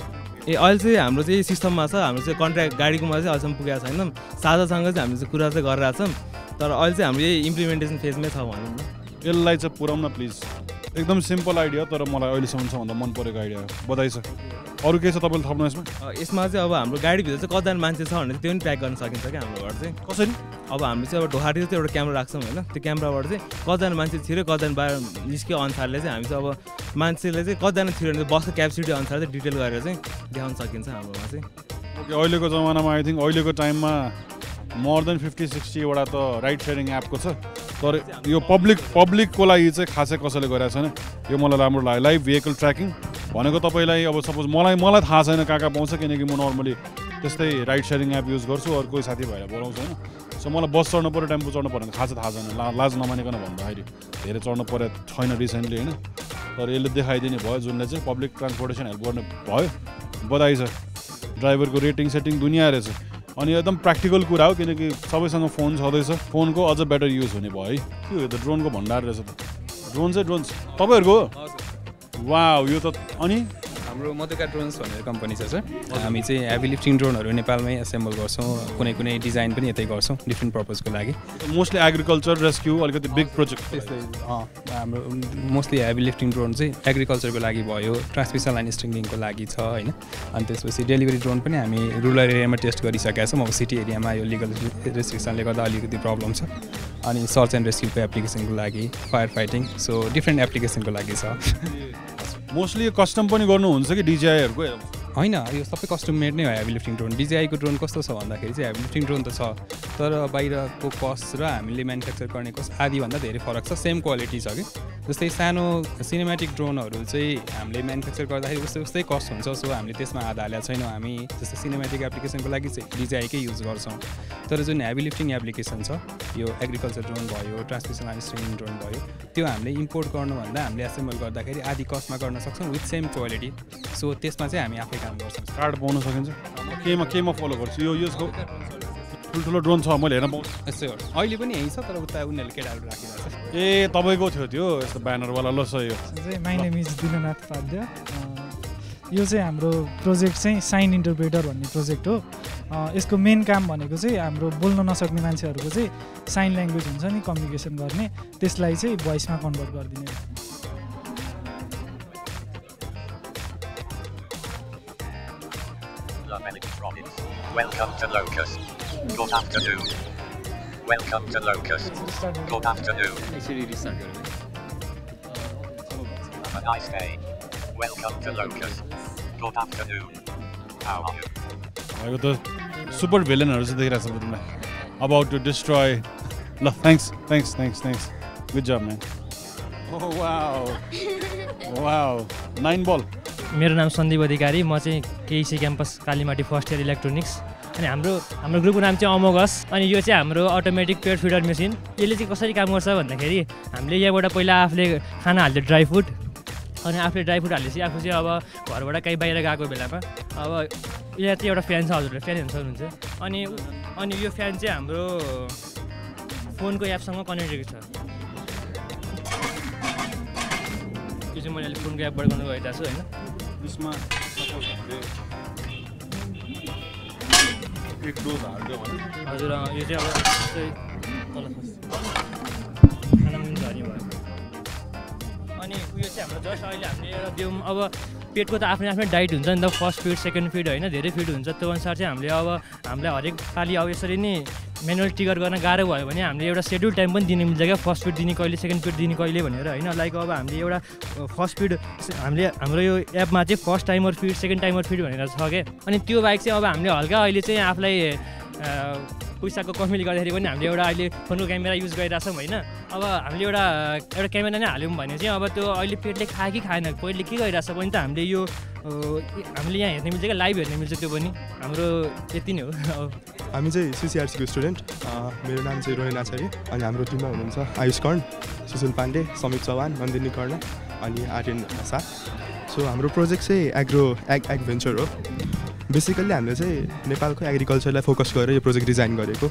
ए अहिले चाहिँ हाम्रो चाहिँ सिस्टममा छ। हाम्रो चाहिँ कन्ट्र्याक्ट गाडीकोमा चाहिँ अहिलेसम्म पुगेको छैन। साझासँग चाहिँ हामीले चाहिँ कुरा चाहिँ गरिरहेको छौँ तर अहिले चाहिँ हाम्रो यही इम्प्लिमेन्टेसन फेजमै छ भनौँ न। यसलाई चाहिँ पुऱ्याउन प्लिज एकदम सिम्पल आइडिया तर मलाई अहिलेसम्म सबभन्दा मन परेको आइडिया बधाई छ अरू केही छ तपाईँले थप्नु यसमा? यसमा चाहिँ अब हाम्रो गाडीभित्र चाहिँ कतिजना मान्छे छ भने त्यो पनि ट्र्याक गर्न सकिन्छ क्या हाम्रोबाट चाहिँ। कसरी? अब हामीले चाहिँ अब ढोकाटी चाहिँ एउटा क्यामेरा राख्छौँ होइन त्यो क्यामेराबाट चाहिँ कतिजना मान्छे छिर्यो कतिजना बाहिर निस्क्यो अनुसारले चाहिँ हामी चाहिँ अब मान्छेले चाहिँ कतिजना थियो भने बसको क्यापेसिटी अनुसार चाहिँ डिटेल गरेर चाहिँ देखाउन सकिन्छ हाम्रोमा चाहिँ। ओके अहिलेको जमानामा आई थिङ्क अहिलेको टाइममा मोर देन फिफ्टी सिक्सटीवटा त राइड सेयरिङ एपको छ। तर यो पब्लिक पब्लिकको लागि चाहिँ खासै कसैले गरेको छैन। यो मलाई राम्रो लाग्यो। लाइभ भेहिकल ट्र्याकिङ भनेको तपाईँलाई अब सपोज मलाई मलाई थाहा छैन कहाँ कहाँ पाउँछ किनकि म नर्मली त्यस्तै राइड सेयरिङ एप युज गर्छु अरू कोही साथीभाइलाई बोलाउँछु होइन। सो मलाई बस चढ्नु पऱ्यो टेम्पो चढ्नु पऱ्यो भने खासै थाहा छैन। ला लाज नमानिकन भन्दाखेरि धेरै चढ्नु पऱ्यो छैन रिसेन्टली होइन। तर यसले देखाइदिने भयो जुनले चाहिँ पब्लिक ट्रान्सपोर्टेसन हेल्प गर्ने भयो। बधाई छ। ड्राइभरको रेटिङ सेटिङ दुनियाँ रहेछ। अनि एकदम प्र्याक्टिकल कुरा हो किनकि सबैसँग फोन छँदैछ। फोनको अझ बेटर युज हुने भयो है। के हो यो त? ड्रोनको भण्डार रहेछ त। ड्रोन चाहिँ ड्रोन तपाईँहरूको वा यो त अनि हाम्रो मधुका ड्रोन्स भनेर कम्पनी छ सर हामी चाहिँ हेभी लिफ्टिङ ड्रोनहरू नेपालमै एसेम्बल गर्छौँ कुनै कुनै डिजाइन पनि यतै गर्छौँ डिफ्रेन्ट पर्पजको लागि। मोस्टली एग्रिकल्चर रेस्क्यु अलिकति बिग प्रोजेक्ट त्यस्तै। हाम्रो मोस्टली हेभी लिफ्टिङ ड्रोन चाहिँ एग्रिकल्चरको लागि भयो ट्रान्समिसन लाइन स्ट्रिङ्गिङको लागि छ होइन। अनि त्यसपछि डेलिभरी ड्रोन पनि हामी रुरल एरियामा टेस्ट गरिसकेका छौँ। अब सिटी एरियामा यो लिगल रेस्ट्रिक्सनले गर्दा अलिकति प्रब्लम छ। अनि सर्च एन्ड रेस्क्युको एप्लिकेसनको लागि फायर फाइटिङ सो डिफ्रेन्ट एप्लिकेसनको लागि छ। मोस्टली कस्टम पनि गर्नुहुन्छ कि डिजिआईहरूको होइन यो सबै कस्टम मेड नै हो हेभी लिफ्टिङ ड्रोन डिजिआईको ड्रोन कस्तो छ भन्दाखेरि चाहिँ हेभी लिफ्टिङ ड्रोन त छ तर बाहिरको कस्ट र हामीले म्यानुफ्याक्चर गर्ने कस्ट आदिभन्दा धेरै फरक छ सेम क्वालिटी छ कि? जस्तै सानो सिनेमेटिक ड्रोनहरू चाहिँ हामीले म्यानुफ्याक्चर गर्दाखेरि उस्तै उस्तै कस्ट हुन्छ सो हामीले त्यसमा आधा हालेका छैनौँ हामी जस्तै सिनेमेटिक एप्लिकेसनको लागि चाहिँ डिजिआईकै युज गर्छौँ। तर जुन हेभी लिफ्टिङ एप्लिकेसन छ यो एग्रिकल्चर ड्रोन भयो ट्रान्समिसन लाइन स्ट्रिमिङ ड्रोन भयो त्यो हामीले इम्पोर्ट गर्नुभन्दा हामीले एसेम्बल गर्दाखेरि आधी कस्टमा गर्न सक्छौँ विथ सेम क्वालिटी सो त्यसमा चाहिँ हामी आफै काम गर्छौँ कार्ड पाउन सकिन्छ। केमा केमा फलो गर्छु। यो यसको ठुल्ठुलो ड्रोन छ मैले हेर्न पाउँछु। यस्तै हो अहिले पनि यहीँ छ तर उता उनीहरूले केटाहरू राखिरहेको छ। ए तपाईँको थियो त्यो यस्तो ब्यानरवाला। ल सही हो। चाहिँ my name is Dinnath Padhya यो चाहिँ हाम्रो प्रोजेक्ट चाहिँ साइन इन्टरप्रेटर भन्ने प्रोजेक्ट हो। यसको मेन काम भनेको चाहिँ हाम्रो बोल्न नसक्ने मान्छेहरूको चाहिँ साइन ल्याङ्ग्वेज हुन्छ नि कम्युनिकेसन गर्ने। त्यसलाई चाहिँ भोइसमा कन्भर्ट गरिदिने। Lomelic province. Welcome to Locust. Good afternoon. Welcome to Locust. Good afternoon. Have a nice day. Welcome to Locust. Good afternoon. How are you? भएको त सुपर भिलनहरू चाहिँ देखिरहेको छ तिमीलाई अबाउट टु डिस्ट्रोय ल thanks thanks thanks thanks good जब man wow nine बल मेरो नाम सन्दीप अधिकारी म चाहिँ KEC campus Kalimati first year electronics. अनि हाम्रो हाम्रो ग्रुपको नाम चाहिँ अमोगस अनि यो चाहिँ हाम्रो अटोमेटिक पेड फिडर मेसिन यसले चाहिँ कसरी काम गर्छ भन्दाखेरि हामीले यहाँबाट पहिला आफूले खाना हाल्थ्यो ड्राई फ्रुट अनि आफूले ड्राई फ्रुट हालेपछि आफू चाहिँ अब घरबाट कहीँ बाहिर गएको बेलामा अब यहाँ चाहिँ एउटा फ्यान छ हजुरले फ्यान हेर्नु सक्नुहुन्छ। अनि अनि यो फ्यान चाहिँ हाम्रो फोनको एपसँग कनेक्टेड छ। यो चाहिँ मैले अहिले फोनको एपबाट गइरहेको छु होइन? यसमा एक डोज हाल्यो भने हजुर यो चाहिँ अब तल। खाना पनि झरी भयो अनि उयो चाहिँ हाम्रो जस्ट अहिले हामीले एउटा दिउँ अब पेटको त आफ्नै आफ्नै डाइट हुन्छ नि त फर्स्ट फिड सेकेन्ड फिड होइन धेरै फिड हुन्छ त्यो अनुसार चाहिँ हामीले अब हामीलाई हरेक पालि अब यसरी नै मेनुअल टिकट गर्न गाह्रो भयो भने हामीले एउटा सेड्युल टाइम पनि दिनु मिल्छ क्या फर्स्ट फिड दिने कहिले सेकेन्ड फिड दिने कहिले भनेर होइन। लाइक अब हामीले एउटा फर्स्ट फिड हामीले हाम्रो यो एपमा चाहिँ first timer feed second timer feed भनेर छ क्या अनि त्यो बाहेक चाहिँ अब हामीले हल्का अहिले चाहिँ आफूलाई पैसाको कमीले गर्दाखेरि पनि हामीले एउटा अहिले फोनको क्यामेरा युज गरिरहेछौँ होइन। अब हामीले एउटा एउटा क्यामेरा नै हाल्यौँ भने चाहिँ अब त्यो अहिले पेटले खायो कि खाएन पहिले के गरिरहेछ भने त हामीले यो हामीले यहाँ हेर्ने मिल्छ क्या लाइभ हेर्ने मिल्छ त्यो पनि। हाम्रो यति नै हो। हामी चाहिँ सिसिआरसीको स्टुडेन्ट मेरो नाम चाहिँ रोहिना कि अनि हाम्रो टिममा हुनुहुन्छ आयुष कर्ण सुशील पाण्डे समित चौहान नन्दिनी कर्ण अनि आर्यन शाह सो हाम्रो प्रोजेक्ट चाहिँ एग्रो एग एग भेन्चर हो। बेसिकल्ली हामीले चाहिँ नेपालको एग्रिकल्चरलाई फोकस गरेर यो प्रोजेक्ट डिजाइन गरेको।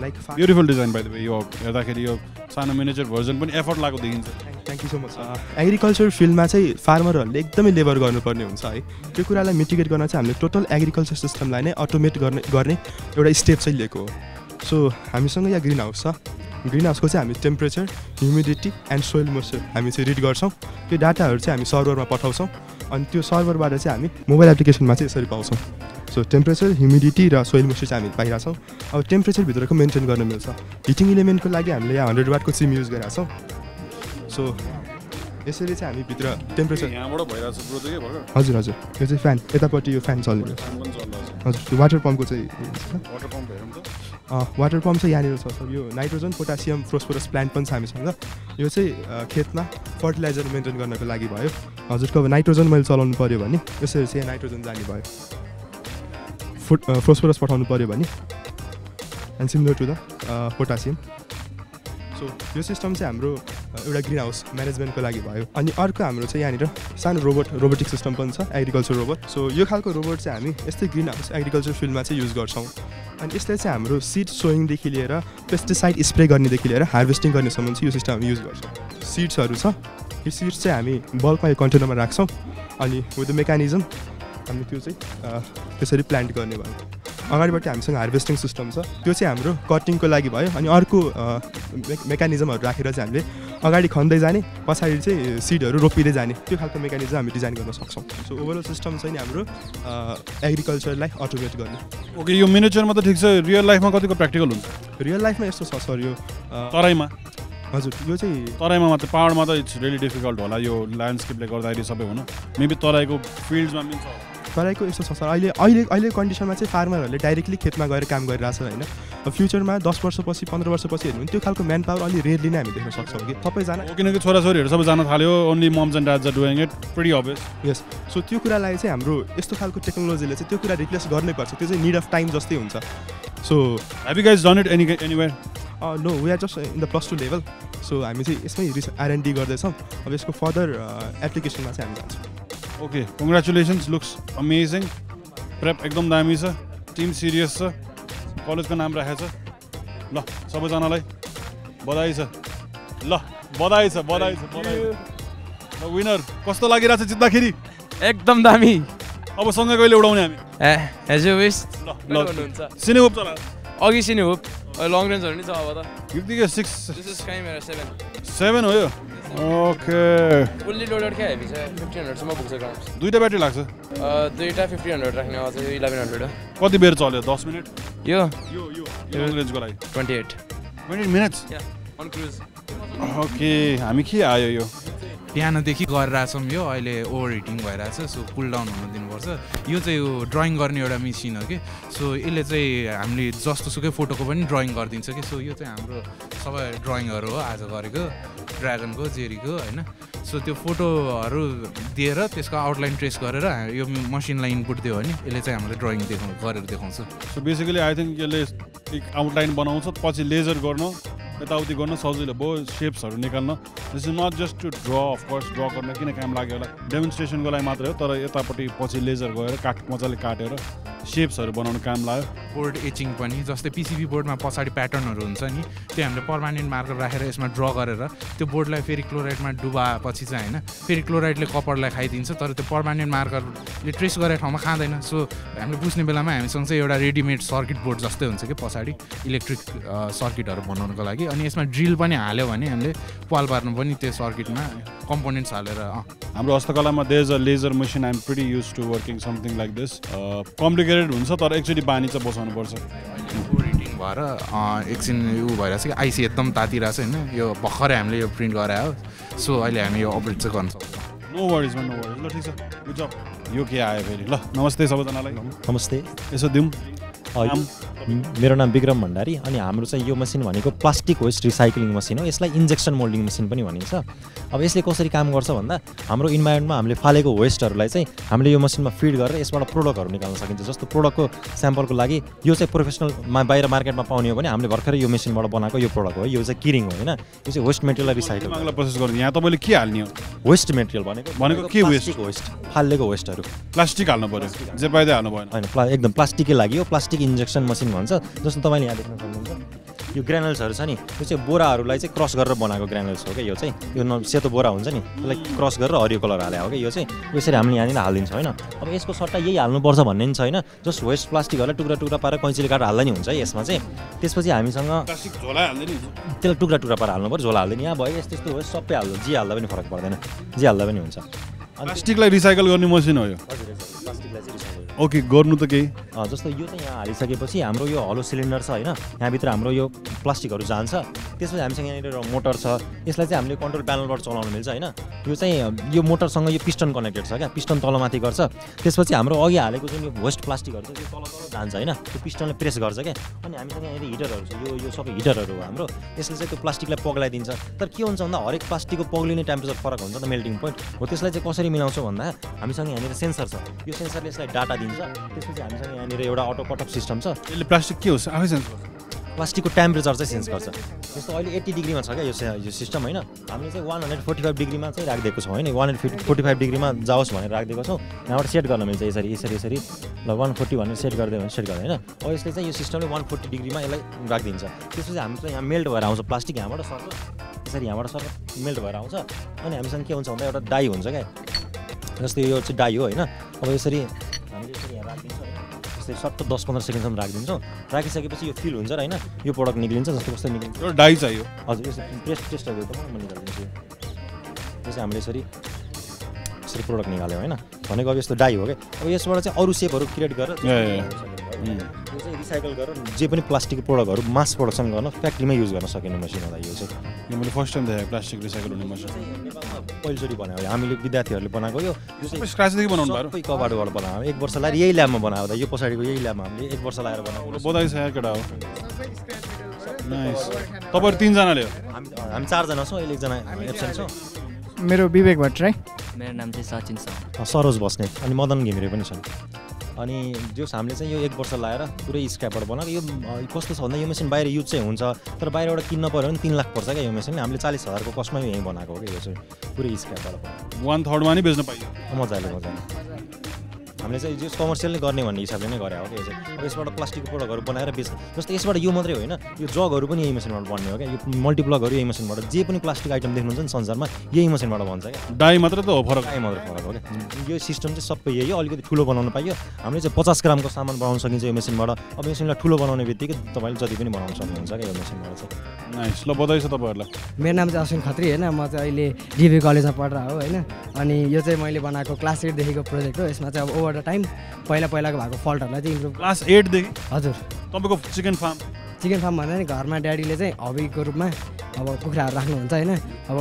लाइक ब्युटिफुल डिजाइन वे यो हेर्दाखेरि यो सानो मिनेचर भर्जन पनि एफर्ट लागेको देखिन्छ। Thank you so much agriculture फिल्डमा चाहिँ फार्मरहरूले एकदमै लेबर गर्नुपर्ने हुन्छ है। त्यो कुरालाई मिटिगेट गर्न चाहिँ हामीले टोटल एग्रिकल्चर सिस्टमलाई नै अटोमेट गर्ने गर्ने एउटा स्टेप चाहिँ लिएको हो। सो हामीसँग यहाँ ग्रिन हाउस छ। ग्रिन हाउसको चाहिँ हामी temperature humidity and soil moisture हामी चाहिँ रिड गर्छौँ। त्यो डाटाहरू चाहिँ हामी सर्भरमा पठाउँछौँ। अनि त्यो सर्भरबाट चाहिँ हामी मोबाइल एप्लिकेसनमा चाहिँ यसरी पाउँछौँ। सो टेम्परेचर ह्युमिडिटी र सोइल मोइस्चर चाहिँ हामी पाइरहेछौँ। अब टेम्परेचरभित्रको मेन्टेन गर्न मिल्छ। हिटिङ इलिमेन्टको लागि हामीले यहाँ हन्ड्रेड वाटको सिम युज गरेका छौँ सो यसरी चाहिँ हामी भित्र टेम्परेचर हजुर हजुर। यो चाहिँ फ्यान यतापट्टि यो फ्यान चल्ने हजुर त्यो वाटर पम्पको चाहिँ वाटर पम्प चाहिँ यहाँनिर छ सर यो नाइट्रोजन पोटासियम फ्रोस्फोरस प्लान्ट पनि छ हामीसँग। यो चाहिँ खेतमा फर्टिलाइजर मेन्टेन गर्नको लागि भयो। हजुरको अब नाइट्रोजन मैले चलाउनु पऱ्यो भने यसरी चाहिँ नाइट्रोजन जाने भयो। फुट फ्रोस्फोरस पठाउनु पऱ्यो भने and similar to the potassium so यो सिस्टम चाहिँ हाम्रो एउटा ग्रिन हाउस म्यानेजमेन्टको लागि भयो। अनि अर्को हाम्रो चाहिँ यहाँनिर सानो रोबोट रोबोटिक सिस्टम पनि छ एग्रिकल्चर रोबोट। सो यो खालको रोबोट चाहिँ हामी यस्तै ग्रिन हाउस एग्रिकल्चर फिल्डमा चाहिँ युज गर्छौँ। अनि यसले चाहिँ हाम्रो सिड सोइङदेखि लिएर पेस्टिसाइड स्प्रे गर्नेदेखि लिएर हार्भेस्टिङ गर्नेसम्म चाहिँ यो सिस्टम हामी युज गर्छौँ। सिड्सहरू छ यो सिड्स चाहिँ हामी बल्कमा यो कन्टेनरमा राख्छौँ। अनि विथ द मेकानिजम हामी त्यो चाहिँ त्यसरी प्लान्ट गर्ने भयो। अगाडिबाट हामीसँग हार्भेस्टिङ सिस्टम छ। त्यो चाहिँ हाम्रो कटिङको लागि भयो अनि अर्को मेकानिजमहरू राखेर चाहिँ हामीले अगाडि खन्दै जाने पछाडि चाहिँ सिडहरू रोपिँदै जाने त्यो खालको मेकानिजम हामी डिजाइन गर्न सक्छौँ। सो ओभरअल सिस्टम चाहिँ नि हाम्रो एग्रिकल्चरलाई अटोमेट गर्ने। ओके यो मिनेचरमा त ठिक छ रियल लाइफमा कतिको प्र्याक्टिकल हुन्छ? रियल लाइफमा यस्तो छ सर यो तराईमा? हजुर यो चाहिँ तराईमा मात्र पाहाडमा त इट्स रियली डिफिकल्ट होला यो ल्यान्डस्केपले गर्दाखेरि सबै हुनु। मेबी तराईको फिल्डमा मिल्छ होला। तराईको यस्तो छ सर। अहिले अहिले अहिले कन्डिसनमा चाहिँ फार्मरहरूले डाइरेक्टली खेतमा गएर काम गरिरहेछ होइन। फ्युचरमा दस वर्षपछि पन्ध्र वर्षपछि हेर्नु भने त्यो खालको म्यान पावर अलि रेयरली नै हामी देख्न सक्छौँ कि। सबैजना किनकि छोराछोरीहरू सबै जान थाल्यो। Only moms and dads are doing it pretty obvious yes so त्यो कुरालाई चाहिँ हाम्रो यस्तो खालको टेक्नोलोजीले चाहिँ त्यो कुरा रिप्लेस गर्नै पर्छ। त्यो चाहिँ निड अफ टाइम जस्तै हुन्छ। So have guys done it any anywhere no we are just in the plus two level so हामी चाहिँ यसमै रिस आरएनडी गर्दैछौँ। अब यसको फर्दर एप्लिकेसनमा चाहिँ हामी जान्छौँ। Okay congratulations looks amazing prep एकदम दामी छ टिम सिरियस छ कलेजको नाम राखेको छ ल सबैजनालाई बधाई छ ल बधाई छ बधाई छ बधाई। ल विनर कस्तो लागिरहेको छ जित्दाखेरि एकदम दामी अब सँगै कहिले उडाउने हामी ए हेज विस ल हुनुहुन्छ सिने होप चला अघि सिने होप लङ रेन्जहरू नि छ अब त सिक्स सेभेन हो यो ओके फुल्ली लोडेड क्या हेभी छ फिफ्टिन हन्ड्रेडसम्म पुग्छ ग्राउन्ड दुइटा ब्याट्री लाग्छ दुईवटा फिफ्टिन हन्ड्रेड राख्ने अझ यो इलेभेन हन्ड्रेड हो कति बेर चल्यो दस मिनट यो यो यो लङ रेन्जको लागि twenty eight twenty minutes on cruise okay हामी के आयो यो बिहानदेखि गरिरहेछौँ यो अहिले ओभर हिटिङ भइरहेछ सो कुल डाउन हुन दिनुपर्छ। यो चाहिँ यो ड्रइङ गर्ने एउटा मेसिन हो कि? सो यसले चाहिँ हामीले जस्तो सुकै फोटोको पनि ड्रइङ गरिदिन्छ कि? सो यो चाहिँ हाम्रो सबै ड्रइङहरू हो आज गरेको ड्रागनको जेरीको होइन? सो त्यो फोटोहरू दिएर त्यसको आउटलाइन ट्रेस गरेर यो मसिनलाई इनपुट दियो भने यसले चाहिँ हामीले ड्रइङ देखाउ गरेर देखाउँछ। सो बेसिकली आई थिङ्क यसले एक आउटलाइन बनाउँछ पछि लेजर गर्न। यताउति गर्न सजिलो भयो सेप्सहरू निकाल्न। This is not just to draw of course draw गर्न किन काम लाग्यो होला? डेमोन्स्ट्रेसनको लागि मात्रै हो तर यतापट्टि पछि लेजर गएर काट मजाले काटेर सेप्सहरू बनाउनु काम लाग्यो। बोर्ड एचिङ पनि जस्तै पिसिबी बोर्डमा पछाडि प्याटर्नहरू हुन्छ नि त्यो हामीले पर्मानेन्ट मार्कर राखेर यसमा ड्र गरेर त्यो बोर्डलाई फेरि क्लोराइडमा डुबाएपछि चाहिँ होइन फेरि क्लोराइडले कपरलाई खाइदिन्छ तर त्यो पर्मानेन्ट मार्करले ट्रेस गरेको ठाउँमा खाँदैन। सो हामीले बुझ्ने बेलामा हामीसँग चाहिँ एउटा रेडिमेड सर्किट बोर्ड जस्तै हुन्छ कि पछाडि इलेक्ट्रिक सर्किटहरू बनाउनुको लागि। अनि यसमा ड्रिल पनि हाल्यो भने हामीले पाल पार्नु पनि त्यो सर्किटमा कम्पोनेन्ट्स हालेर हाम्रो हस्तकलामा there is a laser machine I'm pretty use to working something like this complicated हुन्छ तर एकचोटि बानी चाहिँ बसाउनुपर्छ रिडिङ भएर अँ, एकछिन उ भइरहेछ कि आइसी एकदम तातिरहेछ होइन यो भर्खरै हामीले यो प्रिन्ट गरायो। सो अहिले हामी यो अपडेट चाहिँ गर्न सक्छौँ। नो वरिज नो वरिज ल ठिक छ। गुड जब यो के आयो फेरि? ल नमस्ते सबैजनालाई। नमस्ते। यसो दिउँ। मेरो नाम विक्रम भण्डारी अनि हाम्रो चाहिँ यो मसिन भनेको प्लास्टिक वेस्ट रिसाइक्लिङ मसिन हो। यसलाई इन्जेक्सन मोल्डिङ मसिन पनि भनिन्छ। अब यसले कसरी काम गर्छ भन्दा हाम्रो इन्भाइरोमेन्टमा हामीले फालेको वेस्टहरूलाई चाहिँ हामीले यो मसिनमा फिड गरेर यसबाट प्रोडक्टहरू निकाल्न सकिन्छ। जस्तो प्रोडक्टको स्याम्पलको लागि यो चाहिँ प्रोफेसनलमा बाहिर मार्केटमा पाउने हो भने हामीले भर्खरै यो मेसिनबाट बनाएको यो प्रोडक्ट हो। यो चाहिँ किरिङ हो होइन। यो चाहिँ वेस्ट मेटेरियललाई रिसाइकल प्रोसेस गर्नु। यहाँ तपाईँले के हाल्ने हो? वेस्ट मेटेरियल भनेको भनेको के वेस्ट? वेस्ट। फालिएको वेस्टहरू। प्लास्टिक हाल्नु पर्यो। जे पाइदै हाल्नु भएन होइन एकदम प्लास्टिकै लागि हो। प्लास्टिक इन्जेक्सन मसिन भन्छ जस्तो तपाईँले यहाँ देख्न सक्नुहुन्छ। यो ग्रानल्सहरू छ नि यो चाहिँ बोराहरूलाई चाहिँ क्रस गरेर बनाएको ग्रानल्स हो क्या यो चाहिँ। यो न सेतो बोरा हुन्छ नि त्यसलाई क्रस गरेर हरियो कलर हाले हो कि यो चाहिँ। यसरी हामीले यहाँनिर हालिदिन्छ होइन। अब यसको सट्टा यही हाल्नुपर्छ भन्ने पनि छैन जस्ट वेस्ट प्लास्टिकहरूलाई टुक्रा टुक्रा पारेर कैँचीले काटेर हाल्दा नि हुन्छ है यसमा चाहिँ। त्यसपछि हामीसँग प्लास्टिक झोला नि त्यसलाई टुक्रा टुक्रा पारेर हाल्नु पऱ्यो झोला हाल्दैन यहाँ भयो। यस्तो यस्तो हो सबै हाल्दा जे हाल्दा पनि फरक पर्दैन जे हाल्दा पनि हुन्छ। प्लास्टिकलाई रिसाइकल गर्ने मसिन हो यो। प्लास्टिकलाई चाहिँ रिसाइकल ओके गर्नु त केही। जस्तो यो चाहिँ यहाँ हालिसकेपछि हाम्रो यो हलो सिलिन्डर छ होइन? यहाँभित्र हाम्रो यो प्लास्टिकहरू जान्छ। त्यसपछि हामीसँग यहाँनिर मोटर छ। यसलाई चाहिँ हामीले कन्ट्रोल प्यानलबाट चलाउनु मिल्छ होइन? यो चाहिँ यो मोटरसँग यो पिस्टन कनेक्टेड छ क्या? पिस्टन तलमाथि गर्छ। त्यसपछि हाम्रो अघि हालेको जुन यो वेस्ट प्लास्टिकहरू छ त्यो तल तल जान्छ होइन? त्यो पिस्टनले प्रेस गर्छ क्या? अनि हामीसँग यहाँनिर हिटरहरू छ। यो यो सबै हिटरहरू हो हाम्रो। यसले चाहिँ त्यो प्लास्टिकलाई पग्लाइदिन्छ। तर के हुन्छ भन्दा हरेक प्लास्टिकको पग्लिने टेम्परेचर फरक हुन्छ नि त मेल्टिङ पोइन्ट हो त्यसलाई चाहिँ कसरी मिलाउँछौँ भन्दा हामीसँग यहाँनिर सेन्सर छ। यो सेन्सरले यसलाई डाटा दिन्छ। त्यसपछि हामीसँग यहाँनिर एउटा अटो कटअप सिस्टम छ। यसले प्लास्टिक के हो आफै गर्छ। प्लास्टिकको टेम्परेचर चाहिँ सेन्स गर्छ। जस्तो अहिले एट्टी डिग्रीमा छ क्या यो यो सिस्टम होइन? हामीले चाहिँ वान हन्ड्रेड फोर्टी फाइभ डिग्रीमा चाहिँ राखिदिएको छौँ होइन? One hundred fifty forty five डिग्रीमा जाओस् भनेर राखिदिएको छौँ। यहाँबाट सेट गर्न मिल्छ यसरी यसरी यसरी। ल वान फोर्टी भनेर सेट गरिदियो भने सेट गर्यो होइन? अब यसले चाहिँ यो सिस्टमले वान फोर्टी डिग्रीमा यसलाई राखिदिन्छ। त्यसपछि हामी चाहिँ यहाँ मेल्ट भएर आउँछ। प्लास्टिक यहाँबाट सर्छ। यसरी यहाँबाट सर्छ। मेल्ट भएर आउँछ। अनि हामीसँग के हुन्छ भन्दा एउटा डाई हुन्छ क्या। जस्तै यो चाहिँ डाई हो होइन? अब यसरी हामीले यसरी यहाँ राखिदिन्छौँ जस्तै सट्ट दस पन्ध्र सेकेन्डसम्म राखिदिन्छौँ। राखिसकेपछि यो फिल हुन्छ र होइन। यो प्रडक्ट निक्लिन्छ जस्तो कस्तो निक्लिन्छ। डाई चाहियो। हजुर यसरी टेस्ट टेस्ट गरिदियो त म निकालिदिन्छु चाहिँ हामीले यसरी यसरी प्रडक्ट निकाल्यौँ होइन। भनेको अब यस्तो डाई हो क्या। अब यसबाट चाहिँ अरू सेपहरू क्रिएट गरेर या, चाहिँ रिसाइकल गरेर जे पनि प्लास्टिकको प्रडक्टहरू मास प्रोडक्सन गर्न फ्याक्ट्रीमै युज गर्न सकिने मेसिन होला यो चाहिँ। यो मैले फर्स्ट टाइम देखेँ प्लास्टिक रिसाइकल हुने मसिन पहिलोचोटि बनायो हामीले विद्यार्थीहरूले बनाएको यो। scratchदेखि बनाउनु भयो? सबै कबाडबाट बनायो। एक वर्ष लगाएर यही ल्याबमा बनायो यो पछाडिको यही ल्याबमा हामीले एक वर्ष लगाएर बनाएको बधाई छ यार केटा हो। तपाईँहरू तिनजनाले हो? हामी हामी चारजना छौँ अहिले एकजना एब्सेन्ट छ। मेरो विवेक भट्टराई मेरो नाम चाहिँ सचिन छ सरोज बस्ने अनि मदन घिमिरे पनि छन्। अनि जोस् हामीले चाहिँ यो एक वर्ष लगाएर पुरै स्क्र्यापबाट बनाएको यो कस्तो छ भन्दा यो मेसिन बाहिर युज चाहिँ हुन्छ तर बाहिरबाट किन्न पऱ्यो भने तिन लाख पर्छ क्या यो मेसिन हामीले चालिस हजारको कस्टमा यहीँ बनाएको हो कि यो चाहिँ पुरै बनाएको। वान थर्डमा नै बेच्न पाइयो। मजाले मजाले। हामीले चाहिँ जो कमर्सियल नै गर्ने भन्ने हिसाबले नै गरे हो क्या अब यसबाट प्लास्टिकको प्रोडक्टहरू बनाएर बेच्ने जस्तो यसबाट यो मात्रै होइन? यो जगहरू पनि यही मेसिनबाट बन्ने हो क्या यो मल्टिप्लगहरू यही मेसिनबाट जे पनि प्लास्टिक आइटम देख्नुहुन्छ नि संसारमा यही मेसिनबाट बन्छ क्या डाई मात्रै त हो फरक। डाई मात्रै फरक हो क्या यो सिस्टम चाहिँ सबै यही हो अलिकति ठुलो बनाउन पाइयो। हामीले चाहिँ पचास ग्रामको सामान बनाउन सकिन्छ यो मेसिनबाट अब मेसिनलाई ठुलो बनाउने बित्तिकै तपाईँले जति पनि बनाउन सक्नुहुन्छ क्या यो मेसिनबाट चाहिँ। नाइस ल बधाई छ तपाईँहरूलाई। मेरो नाम चाहिँ अश्विन खत्री होइन। म चाहिँ अहिले डिबी कलेजमा पढेर हो होइन? अनि यो चाहिँ मैले बनाएको क्लास एटदेखिको प्रोजेक्ट हो। यसमा चाहिँ अब ओभर द टाइम पहिला पहिलाको भएको फल्टहरूलाई चाहिँ इम्प्रुभ क्लास एटदेखि हजुर। तपाईँको चिकन फार्म चिकन फार्म भन्दा नि घरमा ड्याडीले चाहिँ हबीको रूपमा अब कुखुराहरू राख्नुहुन्छ होइन। अब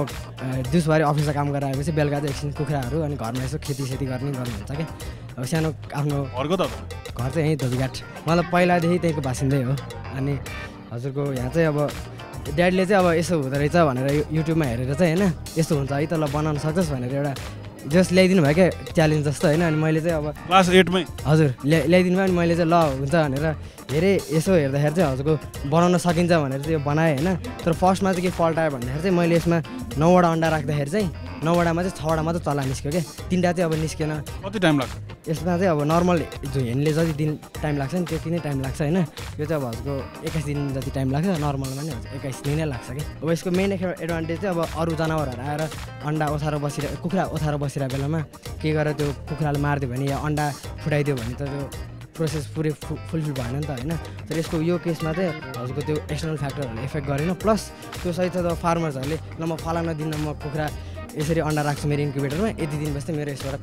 दिउँसभरि अफिसमा काम गरेर आएपछि बेलुका चाहिँ एकछिन कुखुराहरू अनि घरमा यसो खेतीसेती गर्ने गर्नुहुन्छ क्या। अब सानो आफ्नो घरको त घर चाहिँ यहीँ धोबीघाट। मतलब पहिलादेखि त्यहीँको बासिन्दै हो। अनि हजुरको यहाँ चाहिँ अब ड्याडीले चाहिँ अब यसो हुँदो रहेछ भनेर युट्युबमा हेरेर चाहिँ होइन यस्तो हुन्छ है त ल बनाउन सक्छस् भनेर एउटा जस ल्याइदिनु भयो क्या च्यालेन्ज जस्तो होइन अनि मैले चाहिँ अब क्लास एटमै हजुर ल्या ल्याइदिनु भयो अनि मैले चाहिँ ल हुन्छ भनेर हेरेँ यसो हेर्दाखेरि चाहिँ हजुरको बनाउन सकिन्छ भनेर चाहिँ यो बनाएँ होइन। तर फर्स्टमा चाहिँ के फल्ट आयो भन्दाखेरि चाहिँ मैले यसमा नौवटा अन्डा राख्दाखेरि चाहिँ नौवटामा चाहिँ छवटा मात्रै चल्ला निस्क्यो क्या। तिनवटा चाहिँ अब निस्केन। कति टाइम लाग्छ? यसमा चाहिँ अब नर्मल हेनले जति दिन टाइम लाग्छ नि त्यति नै टाइम लाग्छ होइन? यो चाहिँ अब हजुरको एक्काइस दिन जति टाइम लाग्छ नर्मलमा नि एक्काइस दिनै लाग्छ कि? अब यसको मेन एडभान्टेज चाहिँ अब अरू जनावरहरू आएर अन्डा ओथाएर बसिरह कुखुरा ओथाएर बसिरहेको बेलामा के गरेर त्यो कुखुराले मारिदियो भने या अन्डा फुटाइदियो भने त त्यो प्रोसेस पुरै फु फुलफिल भएन नि त होइन? तर यसको यो केसमा चाहिँ हजुरको त्यो एक्सटर्नल फ्याक्टरहरूले इफेक्ट गरेन। प्लस त्यो सहित त फार्मर्सहरूले ल म फलाना दिन म कुखुरा यसरी अन्डा राख्छु मेरो इन्क्युबेटरमा यति दिनपछि मेरो यसबाट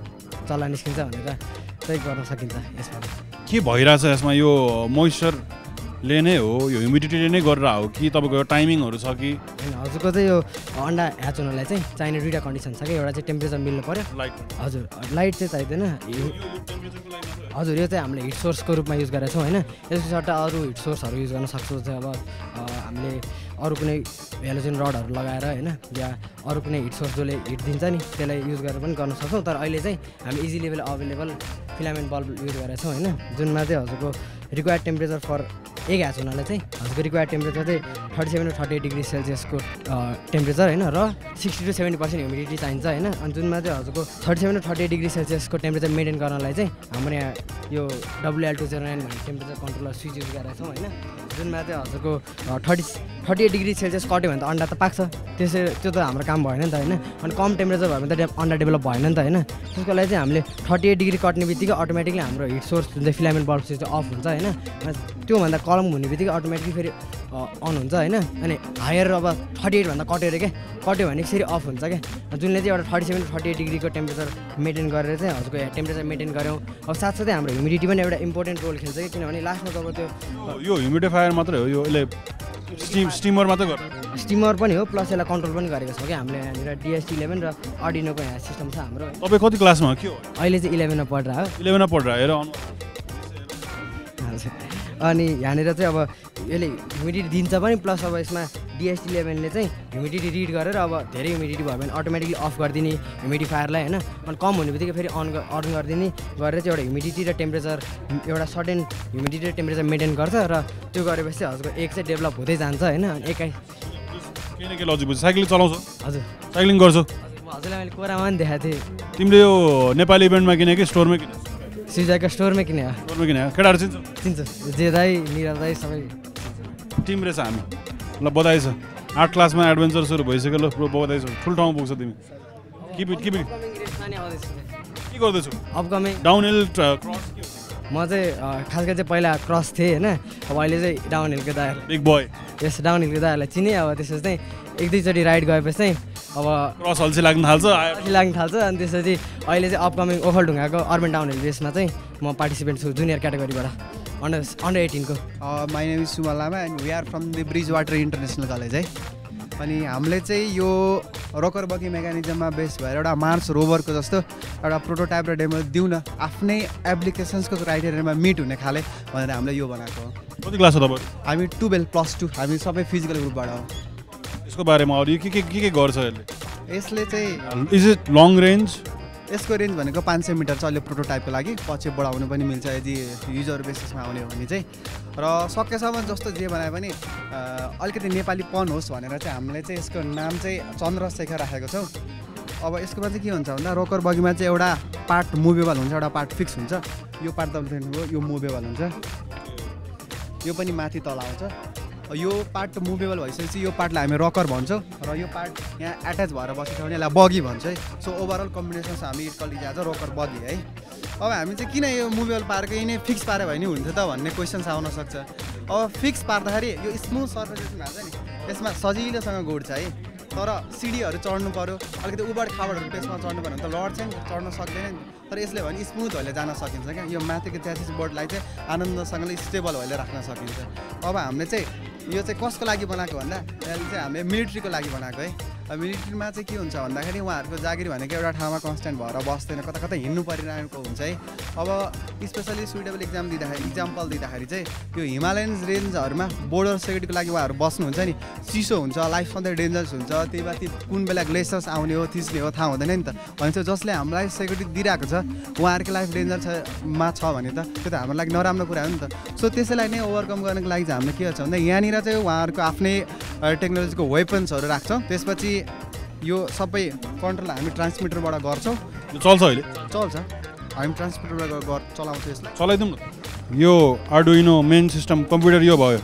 चल्ला निस्किन्छ भनेर चाहिँ गर्न सकिन्छ यसबाट। के भइरहेछ यसमा? यो मोइस्चरले नै हो यो ह्युमिडिटीले नै गरेर हो कि तपाईँको यो टाइमिङहरू छ कि? होइन हजुरको चाहिँ यो अन्डा ह्याच हुनलाई चाहिँ चाहिने दुइटा कन्डिसन छ कि एउटा चाहिँ टेम्परेचर मिल्नु पऱ्यो लाइट हजुर लाइट चाहिँ चाहिँदैन। हजुर यो चाहिँ हामीले हिट सोर्सको रूपमा युज गरेका छौँ होइन। यसको सट्टा अरू हिट सोर्सहरू युज गर्न सक्छौँ चाहिँ अब हामीले अरू कुनै हेलोजेन रडहरू लगाएर होइन या अरू कुनै हिट सोर्स जसले हिट दिन्छ नि त्यसलाई युज गरेर पनि गर्न सक्छौँ। तर अहिले चाहिँ हामी easily available filament bulb use गरेका छौँ होइन। जुनमा चाहिँ हजुरको रिक्वायर्ड टेम्परेचर फर एक ह्याच हुनाले चाहिँ हजुरको रिक्वायर्ड टेम्परेचर चाहिँ thirty seven to thirty eight degree सेल्सियसको temperature होइन र sixty to seventy percent humidity चाहिन्छ होइन। अनि जुनमा चाहिँ हजुरको thirty seven to thirty eight degree सेल्सियसको temperature maintain गर्नलाई चाहिँ हाम्रो यहाँ यो डब्लुएल टू जेरो नाइन भन्ने टेम्परेचर कन्ट्रोलर स्विच युज गरेका छौँ होइन। जुनमा चाहिँ हजुरको thirty thirty eight degree Celsius कट्यो भने त अन्डा त पाक्छ। त्यसै त्यो त हाम्रो काम भएन नि त होइन। अनि कम टेम्परेचर भयो भने त अन्डा डेभलप भएन नि त होइन। त्यसको लागि चाहिँ हामीले थर्टी एट डिग्री कट्ने बित्तिकै अटोमेटिकली हाम्रो हिट सोर्स जुन चाहिँ फिलामेन्ट बल्ब चाहिँ अफ हुन्छ अनि त्योभन्दा कलम हुने बित्तिकै अटोमेटिकली फेरि अन हुन्छ होइन? अनि हायर अब थर्टी एटभन्दा कट्यो अरे क्या कट्यो भने फेरि अफ हुन्छ क्या जुनले चाहिँ एउटा थर्टी सेभेन थर्टी एट डिग्रीको टेम्परेचर मेन्टेन गरेर चाहिँ हजुरको टेम्परेचर मेन्टेन गऱ्यौँ। अब साथसाथै हाम्रो ह्युमिडिटी पनि एउटा इम्पोर्टेन्ट रोल खेल्छ कि? किनभने लास्टमा जब त्यो यो ह्युमिडिफायर मात्रै हो यो यसले स्टिम स्टिमर मात्रै गर्छ। स्टिमर पनि हो प्लस यसलाई कन्ट्रोल पनि गरेको छौँ कि? हामीले यहाँनिर डिएसटी इलेभेन र अर्डिनोको यहाँ सिस्टम छ हाम्रो। तपाईँ कति क्लासमा हो? के हो? अहिले चाहिँ इलेभेनमा पढेर हो। इलेभेनमा पढेर हेर। अनि यहाँनिर चाहिँ अब यसले ह्युमिडिटी दिन्छ पनि प्लस अब यसमा डिएसटी इलेभेनले चाहिँ ह्युमिडिटी रिड गरेर अब धेरै ह्युमिडिटी भयो भने अटोमेटिकली अफ गरिदिने ह्युमिडिफायरलाई होइन? अनि कम हुने बित्तिकै फेरि अन अन गरिदिने गरेर चाहिँ एउटा ह्युमिडिटी र टेम्परेचर एउटा सर्टेन ह्युमिडिटी र टेम्परेचर मेन्टेन गर्छ र त्यो गरेपछि चाहिँ हजुरको एक चाहिँ डेभलप हुँदै जान्छ होइन? अनि बुझ्छ? साइक्लिङ चलाउँछ। हजुर। साइक्लिङ गर्छु। हजुरलाई मैले कोरामा पनि देखाएको थिएँ। तिमीले यो नेपाली इभेन्टमा किने कि स्टोरमै किने सिजाको स्टोरमै किने स्टोरमै किने केटाहरू चिन्छ चिन्छ जे दाई निरव दाई सबै टिम रहेछ हामी ल बधाई छ आर्ट क्लासमा एडभेन्चर सुरु भइसक्यो ल प्रो बधाई छ ठुलो ठाउँमा पुग्छ तिमी किप इट किप इट के गर्दैछु अपकमिङ डाउन हिल म चाहिँ अ, खास गरी चाहिँ पहिला क्रस थिएँ होइन अब अहिले चाहिँ डाउन हिलको दायर बिग बोय यस डाउन हिलको दायरलाई चिनेँ अब त्यसपछि चाहिँ एक दुईचोटि राइड गएपछि चाहिँ अब क्रस अल्छी लाग्न थाल्छ। अल्छी लाग्न थाल्छ अनि त्यसपछि अहिले चाहिँ अपकमिङ ओखलढुङ्गाको अर्बन डाउन हिल रेसमा चाहिँ म पार्टिसिपेन्ट छु जुनियर क्याटेगोरीबाट under under एटिनको my name is Sumal Lama and we are from the Bridgewater International College है अनि हामीले चाहिँ यो रोकर बगी मेकानिजममा बेस भएर एउटा मार्स रोभरको जस्तो एउटा प्रोटोटाइप र डेमो दिउँ न आफ्नै एप्लिकेसन्सको क्राइटेरियामा मिट हुने खाले भनेर हामीले यो बनाएको हो। कति क्लास हो तपाईँहरू हामी टुवेल्भ प्लस टू हामी सबै फिजिकल ग्रुपबाट हो। यसको बारेमा अरू के के के के गर्छ यसले? यसले चाहिँ इज इट लङ रेन्ज यसको रेन्ज भनेको पाँच सय मिटर छ अहिले प्रोटोटाइपको लागि। पछि बढाउनु पनि मिल्छ यदि युजर बेसिसमा आउने हो भने चाहिँ। र सकेसम्म जस्तो जे बनाए पनि अ, अलिकति नेपालीपन होस् भनेर चाहिँ हामीले चाहिँ यसको नाम चाहिँ चन्द्रशेखर राखेको छौँ। अब यसकोमा चाहिँ के हुन्छ भन्दा रोकर बगीमा चाहिँ एउटा पार्ट मुभेबल हुन्छ एउटा पार्ट फिक्स हुन्छ। यो पार्ट तपाईँले यो मुभेबल हुन्छ। यो पनि माथि तल आउँछ। यो पार्ट मुभेबल भइसकेपछि यो पार्टलाई हामी रकर भन्छौँ र यो पार्ट यहाँ एट्याच भएर बसेको छ भने यसलाई बगी भन्छ है। सो ओभरअल कम्बिनेसन हामी इट कल आज रोकर बगी है। अब हामी चाहिँ किन यो मुभेबल पारेको नै फिक्स पाऱ्यो भने हुन्थ्यो त भन्ने क्वेसन्स आउन सक्छ। अब फिक्स पार्दाखेरि यो स्मुथ सर्फेस हुन्छ नि। यसमा सजिलोसँग गोड्छ है। तर सिडीहरू चढ्नु पऱ्यो अलिकति उबड खाबडहरू त्यसमा चढ्नु पऱ्यो भने त लड्छ नि चढ्न सक्दैन नि। तर यसले भने स्मुथ भएर जान सकिन्छ क्या। यो माथिको च्यासिस बोर्डलाई चाहिँ आनन्दसँगले स्टेबल भएर राख्न सकिन्छ। अब हामीले चाहिँ यो चाहिँ कसको लागि बनाएको भन्दा चाहिँ हामीले मिलिट्रीको लागि बनाएको है। मिलिट्रीमा चाहिँ के हुन्छ भन्दाखेरि उहाँहरूको जागिर भनेको एउटा ठाउँमा कन्सटेन्ट भएर बस्दैन कता कता हिँड्नु परिरहेको हुन्छ है। अब स्पेसली सुइटेबल इक्जाम दिँदाखेरि इक्जाम्पल दिँदाखेरि चाहिँ यो हिमालयन रेन्जहरूमा बोर्डर सेक्युरिटीको लागि उहाँहरू बस्नुहुन्छ नि चिसो हुन्छ लाइफ सधैँ डेन्जरस हुन्छ त्यही माथि कुन बेला ग्लेसियर्स आउने हो थिच्ने हो थाहा हुँदैन नि त। भनेपछि जसले हामीलाई सेक्युरिटी दिइरहेको छ उहाँहरूको लाइफ डेन्जर छ मा छ भने त त्यो त हाम्रो लागि नराम्रो कुरा हो नि त। सो त्यसैलाई नै ओभरकम गर्नको लागि चाहिँ हामीले के गर्छ भन्दा यहाँनिर चाहिँ उहाँहरूको आफ्नै टेक्नोलोजीको वेपन्सहरू राख्छौँ। त्यसपछि यो सबै कन्ट्रोल हामी ट्रान्समिटरबाट गर्छौँ। चल्छ अहिले? चल्छ। हामी ट्रान्समिटरबाट गर चलाउँछौँ यसलाई। चलाइदिउँ न। यो आर्डुइनो मेन सिस्टम कम्प्युटर यो भयो।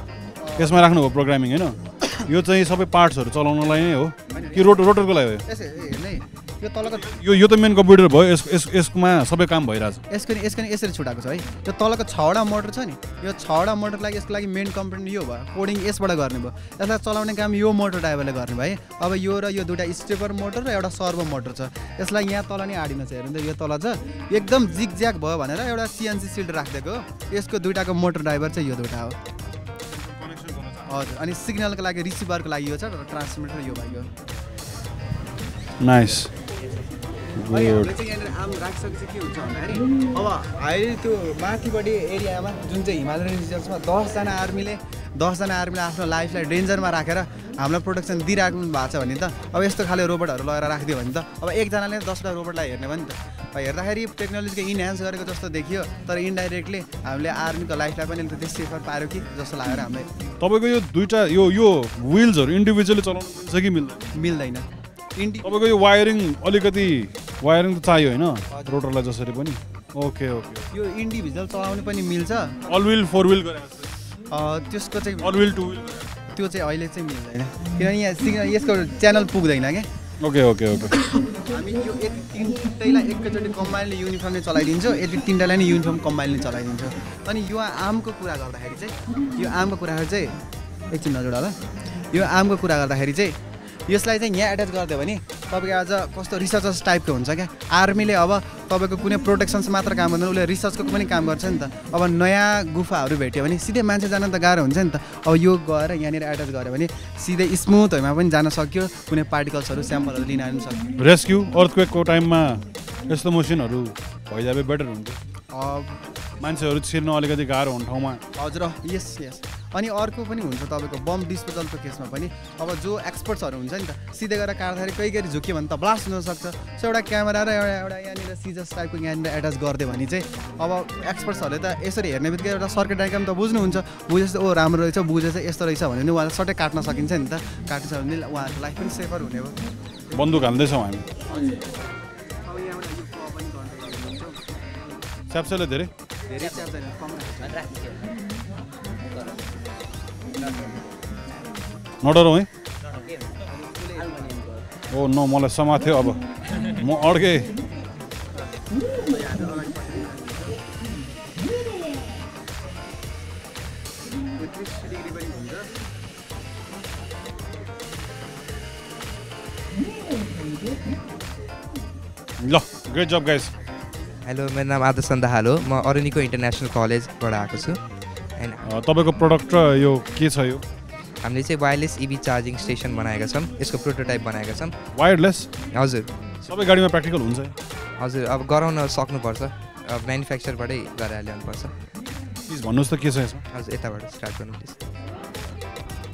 यसमा राख्नुभयो प्रोग्रामिङ होइन? यो चाहिँ सबै पार्ट्सहरू चलाउनलाई नै हो। कि रोटर रोटरको लागि हो यो? तलको यो यो त मेन कम्प्युटर भयो यस यस यसमा सबै काम भइरहेछ। यसको नि यसको नि यसरी छुटाएको छ है। यो तलको छवटा मोटर छ नि यो छवटा मोटर लागि यसको लागि मेन कम्पोनेन्ट यो भयो। कोडिङ यसबाट गर्ने भयो। यसलाई चलाउने काम यो मोटर ड्राइभरले गर्ने भयो है। अब यो र यो दुइटा स्टेपर मोटर र एउटा सर्भो मोटर छ। यसलाई यहाँ तल नै आडिन छ हेर्नु त यो तल छ। एकदम जिग ज्याक भयो भनेर एउटा सिएनसी सिल्ड राखिदिएको। यसको दुइटाको मोटर ड्राइभर चाहिँ यो दुइटा हो। हजुर अनि सिग्नलको लागि रिसिभरको लागि यो छ र ट्रान्समिटर यो भयो। नाइस हामीले चाहिँ यहाँनिर आम राखिसकेपछि के हुन्छ भन्दाखेरि अब अहिले त्यो माथिपट्टि एरियामा जुन चाहिँ हिमालयन रिजन्समा दसजना आर्मीले दसजना आर्मीले आफ्नो लाइफलाई डेन्जरमा राखेर हामीलाई प्रोटेक्सन दिइराख्नु भएको छ भने त अब यस्तो खाले रोबोटहरू लगेर राखिदियो भने त अब एकजनाले दसवटा रोबोटलाई हेर्ने भयो नि त। हेर्दाखेरि टेक्नोलोजीको इन्हान्स गरेको जस्तो देखियो तर इन्डाइरेक्टली हामीले आर्मीको लाइफलाई पनि अलिकति सेफर पार्यो कि जस्तो लागेर हामीलाई। तपाईँको यो दुइटा यो यो विल्सहरू इन्डिभिजुअली चलाउनु मिल्छ कि मिल्दैन? मिल्दैन। तपाईँको यो वायरिङ अलिकति वायरिङ त चाहियो होइन? रोटरलाई जसरी पनि? Okay okay. यो इन्डिभिजुअल चलाउनु पनि मिल्छ। अल विल फोर विल त्यसको चाहिँ अल विल टु विल त्यो चाहिँ अहिले चाहिँ मिल्दैन। किनभने यहाँ सिग्नल यसको च्यानल पुग्दैन क्या। Okay okay okay. हामी यो तिनटैलाई एकैचोटि कम्बाइनले युनिफर्मले चलाइदिन्छौँ। यति तिनटैलाई नै युनिफर्म कम्बाइनले चलाइदिन्छौँ। अनि यो आर्मको कुरा गर्दाखेरि चाहिँ यो आर्मको कुराहरू चाहिँ एकछिन नजोड होला यो आर्मको कुरा गर्दाखेरि चाहिँ यसलाई चाहिँ यहाँ एट्याच गरिदियो भने तपाईँको आज कस्तो रिसर्चर्स टाइपको हुन्छ क्या? आर्मीले अब तपाईँको कुनै प्रोटेक्सन्स मात्र काम गर्दैन उसले रिसर्चको पनि काम गर्छ नि त। अब नयाँ गुफाहरू भेट्यो भने सिधै मान्छे जान त गाह्रो हुन्छ नि त। अब यो गएर यहाँनिर एट्याच गऱ्यो भने सिधै स्मुथहरूमा पनि जान सक्यो कुनै पार्टिकल्सहरू स्याम्पलहरू लिन आउनु सक्यो। रेस्क्यु अर्थक्वेकको टाइममा यस्तो मसिनहरू भइजाबे बेटर हुन्थ्यो मान्छेहरू छिर्न अलिकति गाह्रो हुने ठाउँमा। हजुर यस यस अनि अर्को पनि हुन्छ तपाईँको बम डिस्पोजलको केसमा पनि। अब जो एक्सपर्ट्सहरू हुन्छ नि त सिधै गएर काट्दाखेरि कहीँ गरी झुक्यो भने त ब्लास्ट हुनसक्छ सो एउटा क्यामेरा र एउटा एउटा यहाँनिर सिजस टाइपको यहाँनिर एट्याच गरिदियो भने चाहिँ अब एक्सपर्ट्सहरूले त यसरी हेर्ने बित्तिकै एउटा सर्किट डायग्राम त बुझ्नुहुन्छ। बुझेपछि ओ राम्रो रहेछ बुझेछ यस्तो रहेछ भने पनि उहाँलाई सट्टै काट्न सकिन्छ नि त। काट्छ भने उहाँहरूको लाइफ पनि सेफर हुने भयो। बन्दुक हाल्दैछौँ हामी। अब यहाँबाट यो प पनि कन्ट्रोल गर्नुहुन्छ च्याप्सेले धेरै? धेरै च्याप छैन कम नडरौँ है? ओ नो मलाई समाथ्यो अब। म अड्केँ ल ग्रेट जब गाइस हेलो मेरो नाम आदर्श सन्दाहाल हो। म अरुणीको इन्टरनेसनल कलेजबाट आएको छु। तपाईँको प्रडक्ट र यो के छ यो? हामीले चाहिँ वायरलेस इभी चार्जिङ स्टेसन बनाएका छौँ। यसको प्रोटोटाइप बनाएका छौँ। वायरलेस हजुर। सबै गाडीमा प्र्याक्टिकल हुन्छ। हजुर अब गराउन सक्नुपर्छ। अब म्यानुफ्याक्चरबाटै गराएर ल्याउनुपर्छ प्लिज भन्नुहोस् त के छ यसमा? हजुर यताबाट स्टार्ट गर्नु प्लिज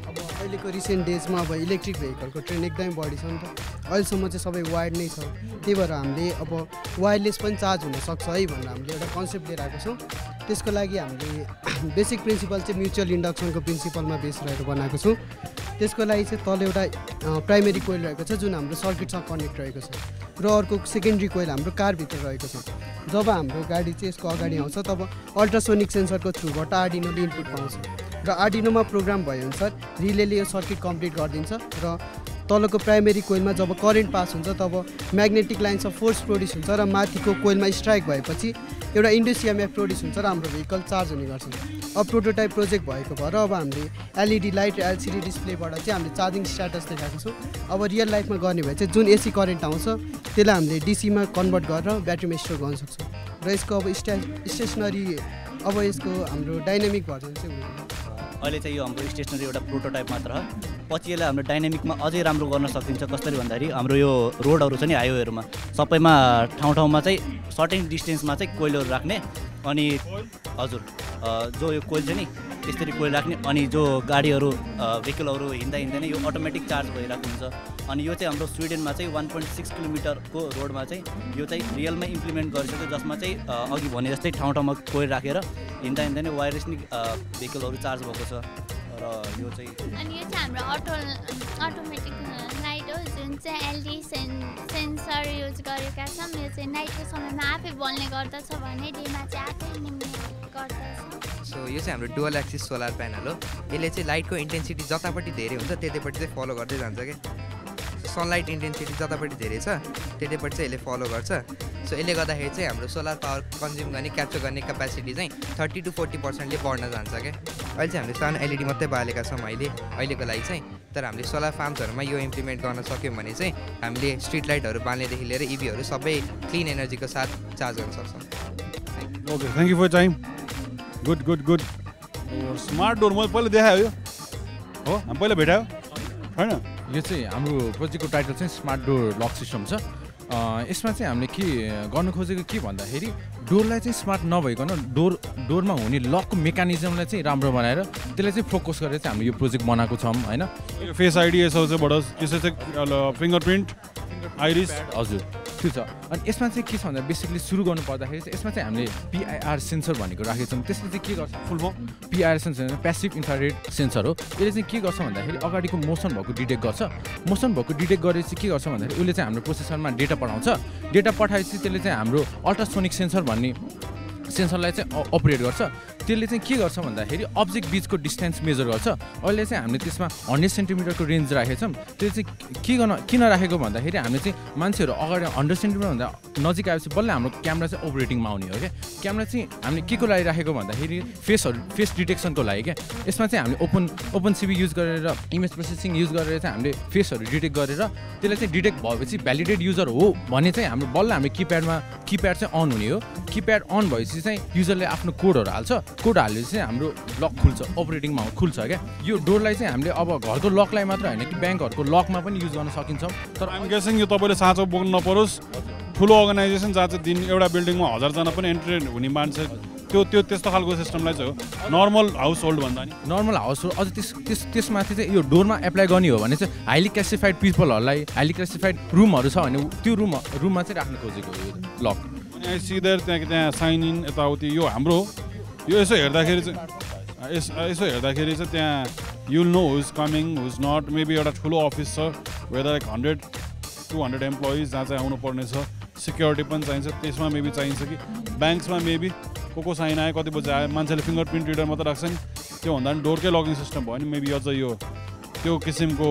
अब अहिलेको रिसेन्ट डेजमा अब इलेक्ट्रिक भेहिकलको ट्रेन्ड एकदमै बढी छ नि त। अहिलेसम्म चाहिँ सबै वायर्ड नै छ। त्यही भएर हामीले अब वायरलेस पनि चार्ज हुनसक्छ है भनेर हामीले एउटा कन्सेप्ट लिएर आएको छौँ। त्यसको लागि हामीले बेसिक प्रिन्सिपल चाहिँ म्युचुअल इन्डक्सनको प्रिन्सिपलमा बेस रहेर बनाएको छौँ। त्यसको लागि चाहिँ तल एउटा प्राइमेरी कोइल रहेको छ जुन हाम्रो सर्किटसँग कनेक्ट रहेको छ र अर्को सेकेन्ड्री कोइल हाम्रो कारभित्र रहेको छ। जब हाम्रो गाडी चाहिँ यसको अगाडि आउँछ तब अल्ट्रासोनिक सेन्सरको थ्रुबाट आर्डिनोले इनपुट पाउँछ र आर्डिनोमा प्रोग्राम भएअनुसार रिलेले यो सर्किट कम्प्लिट गरिदिन्छ र तलको प्राइमेरी कोइलमा जब करेन्ट पास हुन्छ तब magnetic lines of force produce हुन्छ र माथिको कोइलमा स्ट्राइक भएपछि एउटा इन्डोसिएमएफ प्रोड्युस हुन्छ र हाम्रो भेहिकल चार्ज हुने गर्छ। अब प्रोटोटाइप प्रोजेक्ट भएको भएर अब हामीले एलइडी लाइट एलसिडी डिस्प्लेबाट चाहिँ हामीले चार्जिङ स्ट्याटस देखाएको छौँ। अब रियल लाइफमा गर्ने भए चाहिँ जुन एसी करेन्ट आउँछ त्यसलाई हामीले डिसीमा कन्भर्ट गरेर ब्याट्रीमा स्टोर गर्न सक्छौँ। र यसको अब स्ट्या स्टेसनरी अब यसको हाम्रो डाइनामिक भर्जन चाहिँ अहिले चाहिँ यो हाम्रो स्टेसनरी एउटा प्रोटोटाइप मात्र हो। पछि यसलाई हाम्रो डाइनामिकमा अझै राम्रो गर्न सकिन्छ कसरी भन्दाखेरि हाम्रो यो रोडहरू छ नि हाइवेहरूमा। सबैमा ठाउँ ठाउँमा चाहिँ सर्टेन डिस्टेन्समा चाहिँ कोइलहरू राख्ने अनि हजुर जो यो कोइल छ नि त्यसरी कोइल राख्ने अनि जो गाडीहरू भेहिकलहरू हिँड्दा हिँड्दा यो अटोमेटिक चार्ज भइरहेको हुन्छ। अनि यो चाहिँ हाम्रो स्विडेनमा चाहिँ वान पोइन्ट सिक्स किलोमिटरको रोडमा चाहिँ यो चाहिँ रियलमै इम्प्लिमेन्ट गरिसक्यो जसमा चाहिँ अघि भने जस्तै ठाउँ ठाउँमा कोइल राखेर हिँड्दा हिँड्दा वायरलेस नै भेहिकलहरू चार्ज भएको छ। र यो चाहिँ अनि यो चाहिँ हाम्रो अटो अटोमेटिक लाइट हो जुन चाहिँ एलडी सेन् सेन्सर युज गरेका छौँ। यो चाहिँ नाइटको समयमा आफै बल्ने गर्दछ भने डेमा चाहिँ आफै निम्ने गर्दछ। सो यो चाहिँ हाम्रो डुवल एक्सिस सोलर प्यानल हो। यसले चाहिँ लाइटको इन्टेन्सिटी जतापट्टि धेरै हुन्छ त्यतैपट्टि चाहिँ फलो गर्दै जान्छ क्या सनलाइट इन्टेन्सिटी जतापट्टि धेरै छ त्यतैपट्टि चाहिँ यसले फलो गर्छ। सो यसले गर्दाखेरि चाहिँ हाम्रो सोलर पावर कन्ज्युम गर्ने क्याप्चर गर्ने क्यापेसिटी चाहिँ थर्टी टु फोर्टी पर्सेन्टले बढ्न जान्छ क्या। अहिले चाहिँ हामीले सानो एलइडी मात्रै बालेका छौँ अहिले अहिलेको लागि चाहिँ। तर हामीले सोलर फार्म्सहरूमा यो इम्प्लिमेन्ट गर्न सक्यौँ भने चाहिँ हामीले स्ट्रिट लाइटहरू बाल्नेदेखि लिएर इभीहरू सबै क्लिन एनर्जीको साथ चार्ज गर्न सक्छौँ। Okay thank you for time good good good smart door मैले पहिला देखायो हो हामी पहिला भेटायो। होइन? यो चाहिँ हाम्रो प्रोजेक्टको टाइटल चाहिँ स्मार्ट डोर लक सिस्टम छ। यसमा चाहिँ हामीले के गर्नु खोजेको के भन्दाखेरि डोरलाई चाहिँ स्मार्ट नभइकन डोर डोरमा हुने लकको मेकानिजमलाई चाहिँ राम्रो बनाएर त्यसलाई चाहिँ फोकस गरेर चाहिँ हामीले यो प्रोजेक्ट बनाएको छौँ होइन? फेस आइडी यसो चाहिँ बढोस् त्यसो चाहिँ फिङ्गर प्रिन्ट आइरिस हजुर। त्यो छ? अनि यसमा चाहिँ के छ भन्दा बेसिकली सुरु गर्नु पर्दाखेरि चाहिँ यसमा चाहिँ हामीले पिआइआर सेन्सर भनेको राखेको छौँ। त्यसले चाहिँ के गर्छ? Full form PIR sensor passive infrared sensor हो। यसले चाहिँ के गर्छ भन्दाखेरि अगाडिको मोसन भएको डिटेक्ट गर्छ। मोसन भएको डिटेक्ट गरेर चाहिँ के गर्छ भन्दाखेरि उसले चाहिँ हाम्रो प्रोसेसरमा डेटा पठाउँछ। डेटा पठाएपछि त्यसले चाहिँ हाम्रो अल्ट्रासोनिक सेन्सर भन्ने सेन्सरलाई चाहिँ अपरेट गर्छ। त्यसले चाहिँ के गर्छ भन्दाखेरि अब्जेक्ट बिचको डिस्टेन्स मेजर गर्छ। अहिले चाहिँ हामीले त्यसमा हन्ड्रेड सेन्टिमिटरको रेन्ज राखेको छौँ। त्यो चाहिँ के गर्न किन राखेको भन्दाखेरि हामीले चाहिँ मान्छेहरू अगाडि हन्ड्रेड सेन्टिमिटरभन्दा नजिक आएपछि बल्ल हाम्रो क्यामेरा चाहिँ अपरेटिङमा आउने हो क्या। क्यामेरा चाहिँ हामीले के को लागि राखेको भन्दाखेरि फेसहरू फेस डिटेक्सनको लागि क्या। यसमा चाहिँ हामीले ओपन ओपन सिबी युज गरेर इमेज प्रोसेसिङ युज गरेर चाहिँ हामीले फेसहरू डिटेक्ट गरेर त्यसलाई चाहिँ डिटेक्ट भएपछि भ्यालिडेट युजर हो भने चाहिँ हाम्रो बल्ल हाम्रो किप्याडमा किप्याड चाहिँ अन हुने हो। किप्याड अन भएपछि चाहिँ युजरले आफ्नो कोडहरू हाल्छ। कोड हालेपछि चाहिँ हाम्रो लक खुल्छ अपरेटिङमा खुल्छ क्या। यो डोरलाई चाहिँ हामीले अब घरको लकलाई मात्र होइन कि ब्याङ्कहरूको लकमा पनि युज गर्न सकिन्छौँ। तर गेसिङ यो तपाईँले साँचो बोक्नु नपरोस्। ठुलो अर्गनाइजेसन जहाँ चाहिँ दिन एउटा बिल्डिङमा हजारजना पनि एन्ट्री हुने मान्छे त्यो त्यो त्यस्तो खालको सिस्टमलाई चाहिँ हो। नर्मल हाउस होल्ड भन्दा नि। नर्मल हाउस होल्ड अझ त्यस त्यस त्यसमाथि चाहिँ यो डोरमा एप्लाई गर्ने हो भने चाहिँ हाइली क्लासिफाइड पिपलहरूलाई हाइली क्लासिफाइड रुमहरू छ भने त्यो रुम रुममा चाहिँ राख्न खोजेको हो यो लक। सिधर त्यहाँ त्यहाँ साइन इन यताउति यो हाम्रो यो यसो हेर्दाखेरि चाहिँ यस यसो हेर्दाखेरि चाहिँ त्यहाँ you'll no who's coming who's not maybe एउटा ठुलो अफिस छ whether like hundred to hundred employees जहाँ चाहिँ आउनु पर्ने छ। सिक्योरिटी पनि चाहिन्छ त्यसमा मेबी चाहिन्छ कि। ब्याङ्क्समा मेबी को को साइन आयो कति बजी आयो मान्छेले फिङ्गर प्रिन्ट रिडर मात्रै राख्छ नि त्यो भन्दा पनि डोरकै लगिङ सिस्टम भयो नि मेबी अझ यो त्यो किसिमको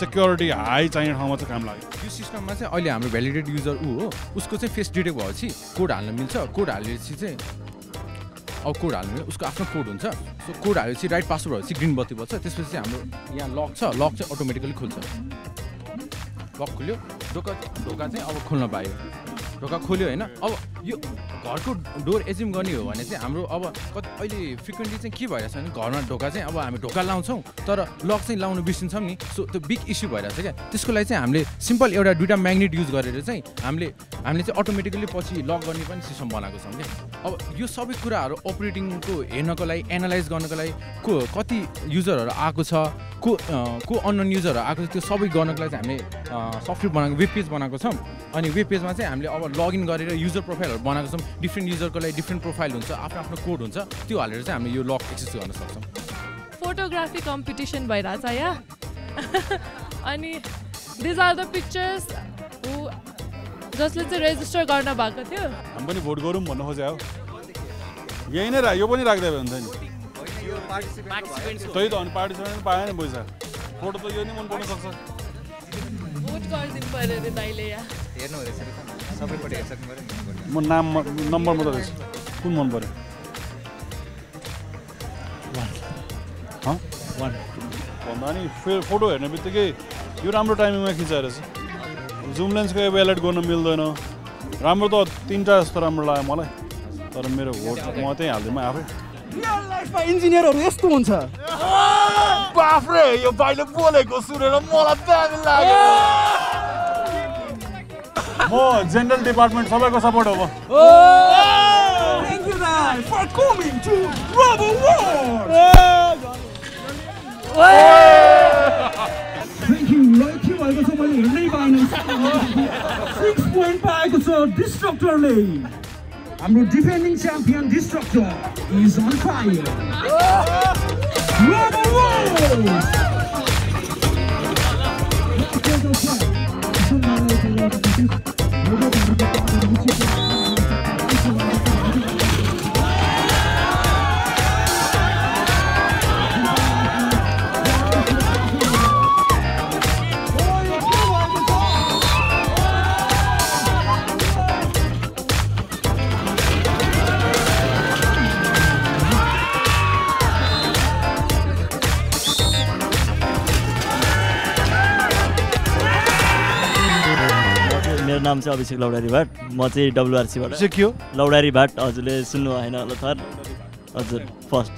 सेक्युरिटी हाई चाहिने ठाउँमा चाहिँ काम लाग्यो। यो सिस्टममा चाहिँ अहिले हाम्रो भ्यालिडेट युजर ऊ हो उसको चाहिँ फेस डिटेक्ट भएपछि कोड हाल्न मिल्छ। कोड हालेपछि चाहिँ अब कोड हाल्नु मिल्छ उसको आफ्नो कोड हुन्छ। सो कोड हालेपछि राइट पासवर्ड भएपछि ग्रिन बत्ती बल्छ त्यसपछि चाहिँ हाम्रो यहाँ लक छ। लक चाहिँ अटोमेटिकली खुल्छ। लक खुल्यो। ढोका ढोका चाहिँ अब खोल्न पायो। ढोका खोल्यो होइन? अब यो घरको डोर एजिम गर्ने हो भने चाहिँ हाम्रो अब कति अहिले फ्रिक्वेन्टली चाहिँ के भइरहेछ भने घरमा ढोका चाहिँ अब हामी ढोका लाउँछौँ तर लक चाहिँ लाउनु बिर्सिन्छौँ नि। सो त्यो बिग इस्यु भइरहेछ क्या। त्यसको लागि चाहिँ हामीले सिम्पल एउटा दुइटा म्याग्नेट युज गरेर चाहिँ हामीले हामीले चाहिँ अटोमेटिकली पछि लक गर्ने पनि सिस्टम बनाएको छौँ क्या। अब यो सबै कुराहरू अपरेटिङको हेर्नको लागि एनालाइज गर्नको लागि को कति युजरहरू आएको छ को को अननोन युजरहरू आएको छ त्यो सबै गर्नको लागि चाहिँ हामीले सफ्टवेयर बनाएको वेब पेज बनाएको छौँ। अनि वेब पेजमा चाहिँ हामीले अब लगइन गरेर युजर प्रोफाइलहरू बनाएको छौँ। डिफ्रेन्ट युजरको लागि डिफ्रेन्ट प्रोफाइल हुन्छ आफ्नो आफ्नो कोड हुन्छ। त्यो हालेर चाहिँ हामीले यो लक एक्सेस गर्न सक्छौँ। फोटोग्राफी कम्पिटिसन भइरहेछ यहाँ अनि दिज आर द पिक्चर्स जसले चाहिँ रेजिस्टर गर्न भएको थियो। हामी पनि भोट गरौँ भन्नु खोजे हो यही नै रा यो पनि राख्दै हुन्छ नि त्यही त अनि पार्टिसिपेन्ट पाएन नि पैसा फोटो त यो नि मन पर्न सक्छ। भोट गरिदिनु पऱ्यो अरे दाइले यहाँ हेर्नु हुँदैछ। सबैपट्टि म नाम नम्बर मात्रै रहेछ कुन मन पऱ्यो हँ? भन्दा नि फे फोटो हेर्ने बित्तिकै यो राम्रो टाइमिङमा खिचाएर जुम लेन्सको एभेलेट गर्न मिल्दैन। राम्रो त तिनवटा जस्तो राम्रो लाग्यो मलाई। तर मेरो भोट म त्यही हालिदिउँ म आफै। इन्जिनियरहरू यस्तो हुन्छ। बाफ्रे यो भाइले बोलेको सुनेर मलाई दामी लाग्यो। म जेनरल डिपार्टमेन्ट सबैको सपोर्ट हो पाएको छ डिस्ट्रक्टरले हाम्रो defending champion destructor is on fire Thank you. नाम चाहिँ अभिषेक लौडारी भाट म चाहिँ डब्लुआरसीबाट। हो? लौडारी भाट हजुरले सुन्नु भएन होला थर हजुर फर्स्ट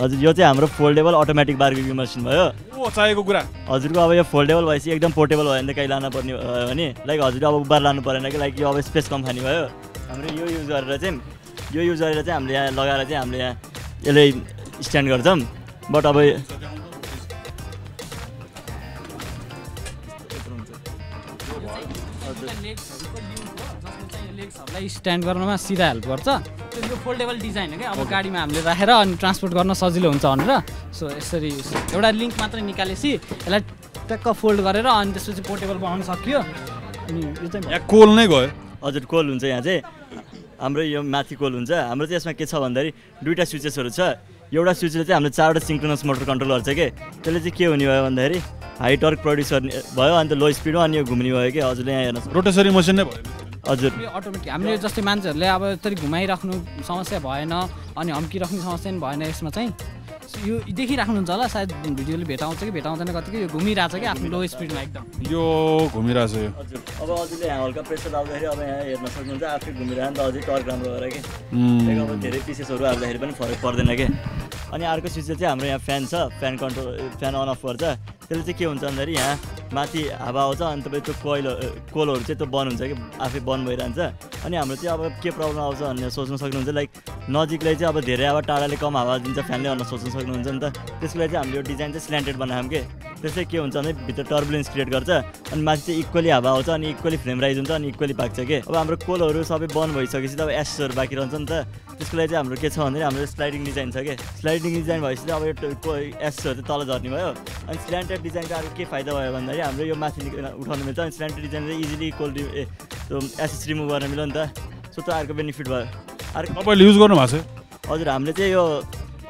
हजुर यो चाहिँ हाम्रो फोल्डेबल अटोमेटिक बार्बिक्यू मसिन भयो। चाहिएको कुरा। हजुरको अब यो फोल्डेबल भएपछि एकदम पोर्टेबल भयो भने त कहीँ लानु पर्ने भयो भने लाइक हजुरले अब उबार लानु परेन कि लाइक यो अब स्पेस कम खाने भयो। हाम्रो यो युज गरेर चाहिँ यो युज गरेर चाहिँ हामीले यहाँ लगाएर चाहिँ हामीले यहाँ यसले स्ट्यान्ड गर्छौँ। बट अब लेग्सहरूलाई स्ट्यान्ड गर्नमा सिधा हेल्प गर्छ। त्यो यो फोल्डेबल डिजाइन हो क्या? अब गाडीमा हामीले राखेर अनि ट्रान्सपोर्ट गर्न सजिलो हुन्छ भनेर। सो यसरी एउटा लिङ्क मात्रै निकालेपछि यसलाई ट्याक्क फोल्ड गरेर अनि त्यसपछि पोर्टेबल बनाउन सकियो। अनि यो चाहिँ यहाँ कोल नै गयो हजुर कोल हुन्छ यहाँ चाहिँ। हाम्रो यो माथि कोल हुन्छ। हाम्रो चाहिँ यसमा के छ भन्दाखेरि दुईवटा स्विचेसहरू छ। एउटा स्विचले चाहिँ हामीले चारवटा सिङ्क्रोनस मोटर कन्ट्रोल गर्छ कि? त्यसले चाहिँ के हुने भयो भन्दाखेरि हाई टर्क प्रड्युस गर्ने भयो अन्त लो स्पिडमा अनि यो घुम्ने भयो कि हजुरले यहाँ हेर्नु रोटेसरी मसिन नै भयो। हजुर। अटोमेटिक हामीले जस्तै मान्छेहरूले अब यसरी घुमाइराख्नु समस्या भएन अनि हम्किराख्ने समस्या पनि भएन यसमा चाहिँ। यो देखिराख्नुहुन्छ होला सायद भिडियोले भेटाउँछ कि भेटाउँदैन कतिको। यो घुमिरहेछ कि आफ्नो लो स्पिडमा एकदम। यो घुमिरहेछ यो। हजुर। अब हजुरले यहाँ हल्का प्रेसर लाउँदाखेरि अब यहाँ हेर्न सक्नुहुन्छ आफै घुमिरह नि त अझै टर्क राम्रो भएर कि। अब धेरै पिसेसहरू हाल्दाखेरि पनि फरक पर्दैन कि। अनि अर्को स्विच चाहिँ हाम्रो यहाँ फ्यान छ fan control fan on off गर्छ। त्यसले चाहिँ के हुन्छ भन्दाखेरि यहाँ माथि हावा आउँछ अनि तपाईँ त्यो कोइल कोलहरू चाहिँ त्यो बन्द हुन्छ कि? आफै बन्द भइरहन्छ। अनि हाम्रो चाहिँ अब के प्रब्लम आउँछ भनेर सोच्न सक्नुहुन्छ? लाइक नजिकलाई चाहिँ अब धेरै अब टाढाले कम हावा दिन्छ फ्यानले भनेर सोच्न सक्नुहुन्छ नि त। त्यसको लागि चाहिँ हामीले यो डिजाइन चाहिँ स्ल्यान्टेड बनायौँ कि? त्यसै के हुन्छ भने भित्र टर्बुलेन्स क्रिएट गर्छ। अनि माथि चाहिँ इक्वली हावा आउँछ अनि इक्वली फ्लेम राइज हुन्छ अनि इक्वली पाक्छ कि? अब हाम्रो कोलहरू सबै बन्द भइसकेपछि त अब एसेसहरू बाँकी रहन्छ नि त। त्यसको लागि चाहिँ हाम्रो के छ भन्दाखेरि हाम्रो स्लाइडिङ डिजाइन छ कि? स्लाइडिङ डिजाइन भएपछि चाहिँ अब यो एसेसहरू चाहिँ तल झर्ने भयो। अनि स्ल्यान्टेड डिजाइनको अर्को के फाइदा भयो भन्दाखेरि हाम्रो यो माथि उठाउनु मिल्छ। अनि स्ल्यान्टेड डिजाइन चाहिँ इजिली कोल ए त्यो एसेस रिमुभ गर्न मिल्यो नि त। सो त्यो अर्को बेनिफिट भयो। अर्को तपाईँले युज गर्नु भएको छ? हजुर हामीले चाहिँ यो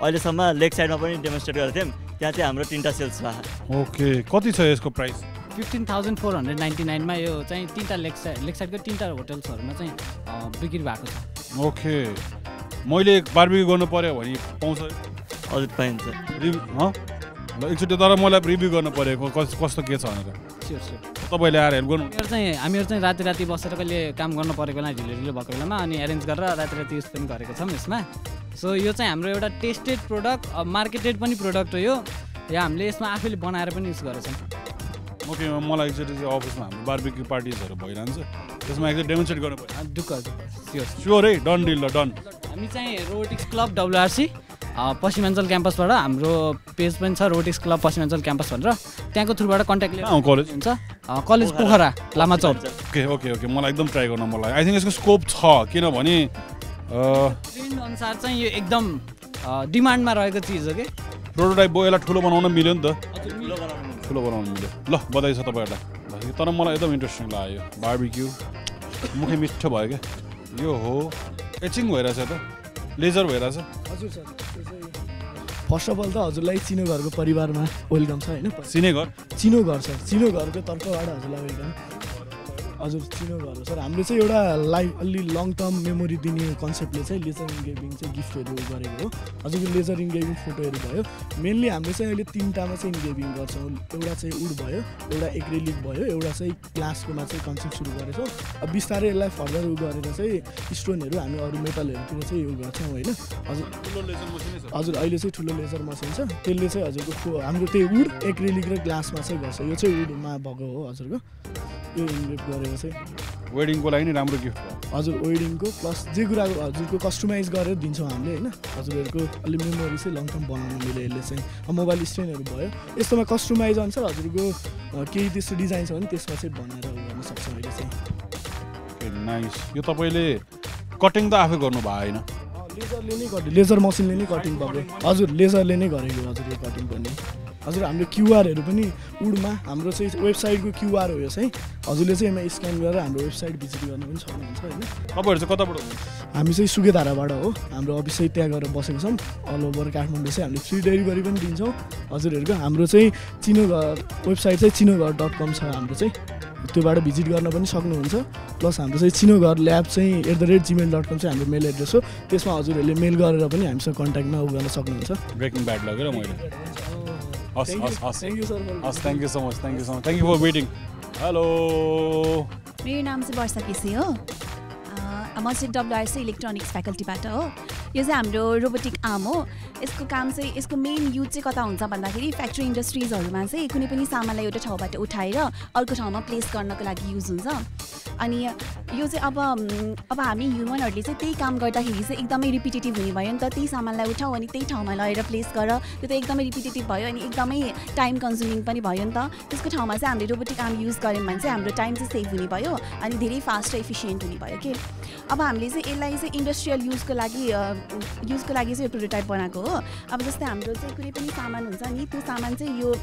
अहिलेसम्म लेग साइडमा पनि डेमोन्स्ट्रेट गरेको थियौँ। त्यहाँ चाहिँ हाम्रो तिनवटा सेल्स भएको ओके कति छ यसको price fifteen thousand four hundred ninety नाइनमा यो चाहिँ तिनवटा लेक साइड लेक साइडको तिनवटा होटल्सहरूमा चाहिँ बिक्री भएको छ। ओके। मैले बार्बिक्यू गर्नु पर्यो भने पाउँछ। हजुर पाइन्छ। रिभ्यू ल एकचोटि तर मलाई रिभ्यू गर्नु कस कस्तो के छ भनेर। तपाईँले आएर हेल्प गर्नु। चाहिँ हामीहरू चाहिँ राति राति बसेर कहिले काम गर्नु परेको बेला ढिलो ढिलो भएको बेलामा अनि एरेन्ज गरेर राति राति युज पनि गरेको छौँ यसमा। सो यो चाहिँ हाम्रो एउटा टेस्टेड प्रोडक्ट मार्केटेड पनि प्रोडक्ट हो यो। या हामीले यसमा आफैले बनाएर पनि युज गरेछौँ ओके मलाई एकचोटि चाहिँ अफिसमा हाम्रो बार्बिक्यू पार्टिजहरू भइरहन्छ। त्यसमा एकचोटि डेमोन्स्ट्रेट गर्नु पर्यो दुःख स्योर स्योर है डन डिल ल डन हामी चाहिँ रोबोटिक्स क्लब डब्लुआरसी पश्चिमाञ्चल क्याम्पसबाट हाम्रो पेज पनि छ रोबोटिक्स क्लब पश्चिमाञ्चल क्याम्पस भनेर। त्यहाँको थ्रुबाट कन्ट्याक्ट लिएर कलेज? हुन्छ। अँ, college Pokhara. Lama Chowk. Okay okay okay मलाई एकदम ट्राई गर्न मन लाग्यो। आई थिङ्क यसको स्कोप छ किनभने ट्रेन्ड अनुसार चाहिँ यो एकदम अँ, डिमान्डमा रहेको चिज हो कि? प्रोटोटाइप भयो यसलाई ठुलो बनाउन मिल्यो नि त। ठुलो बनाउन मिल्यो। ल बधाई छ तपाईँहरूलाई। तर मलाई एकदम इन्ट्रेस्टिङ लाग्यो। बार्बिक्यू मुखै मिठो भयो क्या। यो हो। एचिङ भइरहेछ त। लेजर भइरहेछ हजुर सर फर्स्ट अफ अल त हजुरलाई चिनो घरको परिवारमा वेलकम छ होइन? चिने घर? चिनो घर सर। चिनो घरको तर्फबाट हजुरलाई वेलकम। हजुर चिनो घर हो सर हाम्रो चाहिँ एउटा लाइफ अलि लङ टर्म मेमोरी दिने कन्सेप्टले चाहिँ लेजर इन्गेभिङ चाहिँ गिफ्टहरू गरेको हो। हजुरको लेजर इन्गेभिङ फोटोहरू भयो। मेनली हाम्रो चाहिँ अहिले तिनवटामा चाहिँ इन्गेभिङ गर्छौँ। एउटा चाहिँ उड भयो एउटा एक्रेलिक भयो एउटा चाहिँ ग्लासकोमा चाहिँ कन्सेप्ट सुरु गरेछौँ। अब बिस्तारै यसलाई फर्दर उ गरेर चाहिँ स्टोनहरू हामी अरू मेटलहरूतिर चाहिँ यो गर्छौँ होइन? हजुर। हजुर अहिले चाहिँ ठुलो लेजर मसिन छ। त्यसले चाहिँ हजुरको हाम्रो त्यही वुड एक्रेलिक र ग्लासमा चाहिँ गर्छ। यो चाहिँ वुडमा भएको हो हजुरको। यो इन्भेट गरेर चाहिँ। वेडिङको लागि नि राम्रो गिफ्ट हजुर वेडिङको प्लस जे कुराको हजुरको कस्टमाइज गरेर दिन्छौँ हामीले होइन। हजुरहरूको अलि मेमोरी चाहिँ लङ टर्म बनाउनु मिल्यो यसले चाहिँ। मोबाइल स्ट्यान्डहरू भयो। यस्तोमा कस्टमाइज अनुसार हजुरको केही त्यस्तो डिजाइन छ भने त्यसमा चाहिँ बनाएर गर्न सक्छौँ अहिले चाहिँ। नाइस यो तपाईँले कटिङ त आफै गर्नु होइन? लेजरले नै कटिङ लेजर मसिनले नै कटिङ भएको। हजुर लेजरले नै गरेको हजुर यो कटिङ पनि। हजुर हाम्रो क्युआरहरू पनि उडमा हाम्रो चाहिँ वेबसाइटको क्युआर हो यो चाहिँ। हजुरले चाहिँ यसमा स्क्यान गरेर हाम्रो वेबसाइट भिजिट गर्न पनि सक्नुहुन्छ होइन। तपाईँहरू चाहिँ कताबाट हुनुहुन्छ? हामी चाहिँ सुकेधाराबाट हो। हाम्रो अफिस चाहिँ त्यहाँ गएर बसेको छौँ। अल ओभर काठमाडौँ चाहिँ हामीले फ्री डेलिभरी पनि दिन्छौँ। हजुरहरूको हाम्रो चाहिँ चिनो घर वेबसाइट चाहिँ चिनो घर डट कम छ हाम्रो चाहिँ। त्योबाट भिजिट गर्न पनि सक्नुहुन्छ। प्लस हाम्रो चाहिँ चिनो घर ल्याब चाहिँ at the rate gmail dot com चाहिँ हाम्रो मेल एड्रेस हो। त्यसमा हजुरहरूले मेल गरेर पनि हामीसँग कन्ट्याक्टमा उ गर्न सक्नुहुन्छ। ब्रेकिङ ब्याड लगेर मैले हस् Thank you. हस् हस् Thank you, sir, for- हस् thank you so much thank you so much thank you for waiting hello मेरो नाम चाहिँ वर्षा केसी हो अ, म चाहिँ डब्लुआरसी इलेक्ट्रोनिक्स फ्याकल्टीबाट हो। यो चाहिँ हाम्रो रोबोटिक आर्म हो। यसको काम चाहिँ यसको मेन युज चाहिँ कता हुन्छ भन्दाखेरि फ्याक्ट्री इन्डस्ट्रिजहरूमा चाहिँ कुनै पनि सामानलाई एउटा ठाउँबाट उठाएर अर्को ठाउँमा प्लेस गर्नको लागि युज हुन्छ। अनि यो चाहिँ अब अब हामी ह्युमनहरूले चाहिँ त्यही काम गर्दाखेरि चाहिँ एकदमै रिपिटेटिभ हुने भयो नि त। त्यही सामानलाई उठाऊ अनि त्यही ठाउँमा लगेर प्लेस गर। त्यो त एकदमै रिपिटेटिभ भयो अनि एकदमै टाइम कन्ज्युमिङ पनि भयो नि त। त्यसको ठाउँमा चाहिँ हामीले रोबोटिक आर्म युज गऱ्यौँ भने चाहिँ हाम्रो टाइम चाहिँ सेभ हुने भयो अनि धेरै फास्ट र इफिसियन्ट हुने भयो कि? अब हामीले चाहिँ यसलाई चाहिँ इन्डस्ट्रियल युजको लागि युजको लागि चाहिँ यो प्रोटोटाइप बनाएको हो। अब जस्तै हाम्रो चाहिँ कुनै पनि सामान हुन्छ नि त्यो सामान चाहिँ यो